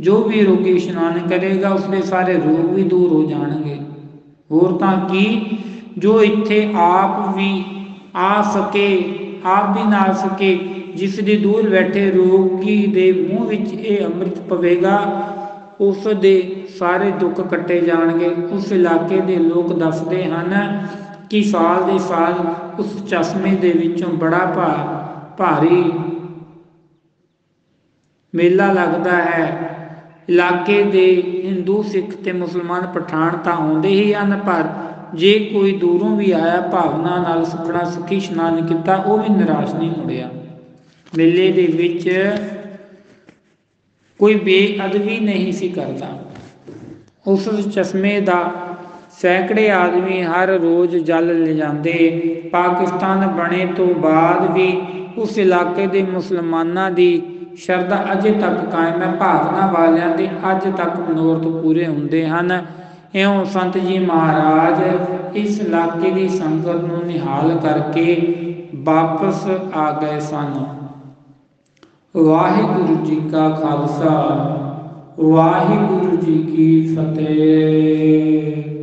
ਜੋ ਵੀ ਰੋਗੀ ਇਸ਼ਨਾਨ ਕਰੇਗਾ, ਉਸਦੇ ਸਾਰੇ ਰੋਗ ਵੀ ਦੂਰ ਹੋ ਜਾਣਗੇ। ਹੋਰ ਤਾਂ ਕੀ, ਜੋ ਇੱਥੇ ਆਪ ਵੀ ਆ ਸਕੇ, ਆਪ ਵੀ ਨਾ ਸਕੇ, ਜਿਸ ਦੇ ਦੂਰ ਬੈਠੇ ਰੋਗੀ ਦੇ ਮੂੰਹ ਵਿੱਚ ਇਹ ਅੰਮ੍ਰਿਤ ਪਵੇਗਾ, ਉਸ ਦੇ ਸਾਰੇ ਦੁੱਖ ਕੱਟੇ ਜਾਣਗੇ। ਉਸ ਇਲਾਕੇ ਦੇ ਲੋਕ ਦੱਸਦੇ ਹਨ ਕਿ ਸਾਲ ਦੇ ਸਾਲ ਉਸ ਚਸ਼ਮੇ ਦੇ ਵਿੱਚੋਂ ਬੜਾ ਭਾਰੀ ਮੇਲਾ ਲੱਗਦਾ ਹੈ। ਇਲਾਕੇ ਦੇ ਹਿੰਦੂ, ਸਿੱਖ ਤੇ ਮੁਸਲਮਾਨ ਪਠਾਨ ਤਾਂ ਆਉਂਦੇ ਹੀ ਹਨ, ਪਰ ਜੇ ਕੋਈ ਦੂਰੋਂ ਵੀ ਆਇਆ, ਭਾਵਨਾ ਨਾਲ ਸੁਖਣਾ, ਸੁਖੀ ਇਸ਼ਨਾਨ ਕੀਤਾ, ਉਹ ਵੀ ਨਿਰਾਸ਼ ਨਹੀਂ ਮੁੜਿਆ। ਮੇਲੇ ਦੇ ਵਿੱਚ ਕੋਈ ਬੇਅਦਬੀ ਨਹੀਂ ਸੀ ਕਰਦਾ। ਉਸ ਚਸ਼ਮੇ ਦਾ ਸੈਂਕੜੇ ਆਦਮੀ ਹਰ ਰੋਜ਼ ਜਲ ਲਿਜਾਂਦੇ। ਪਾਕਿਸਤਾਨ ਬਣੇ ਤੋਂ ਬਾਅਦ ਵੀ ਉਸ ਇਲਾਕੇ ਦੇ ਮੁਸਲਮਾਨਾਂ ਦੀ ਸ਼ਰਧਾ ਅਜੇ ਤੱਕ ਕਾਇਮ ਹੈ। ਭਾਵਨਾ ਵਾਲਿਆਂ ਦੇ ਅੱਜ ਤੱਕ ਮਨੋਰਥ ਪੂਰੇ ਹੁੰਦੇ ਹਨ। ਇਉਂ ਸੰਤ ਜੀ ਮਹਾਰਾਜ ਇਸ ਇਲਾਕੇ ਦੀ ਸੰਗਤ ਨੂੰ ਨਿਹਾਲ ਕਰਕੇ ਵਾਪਸ ਆ ਗਏ ਸਨ। ਵਾਹਿਗੁਰੂ ਜੀ ਕਾ ਖਾਲਸਾ, ਵਾਹਿਗੁਰੂ ਜੀ ਕੀ ਫਤਿਹ।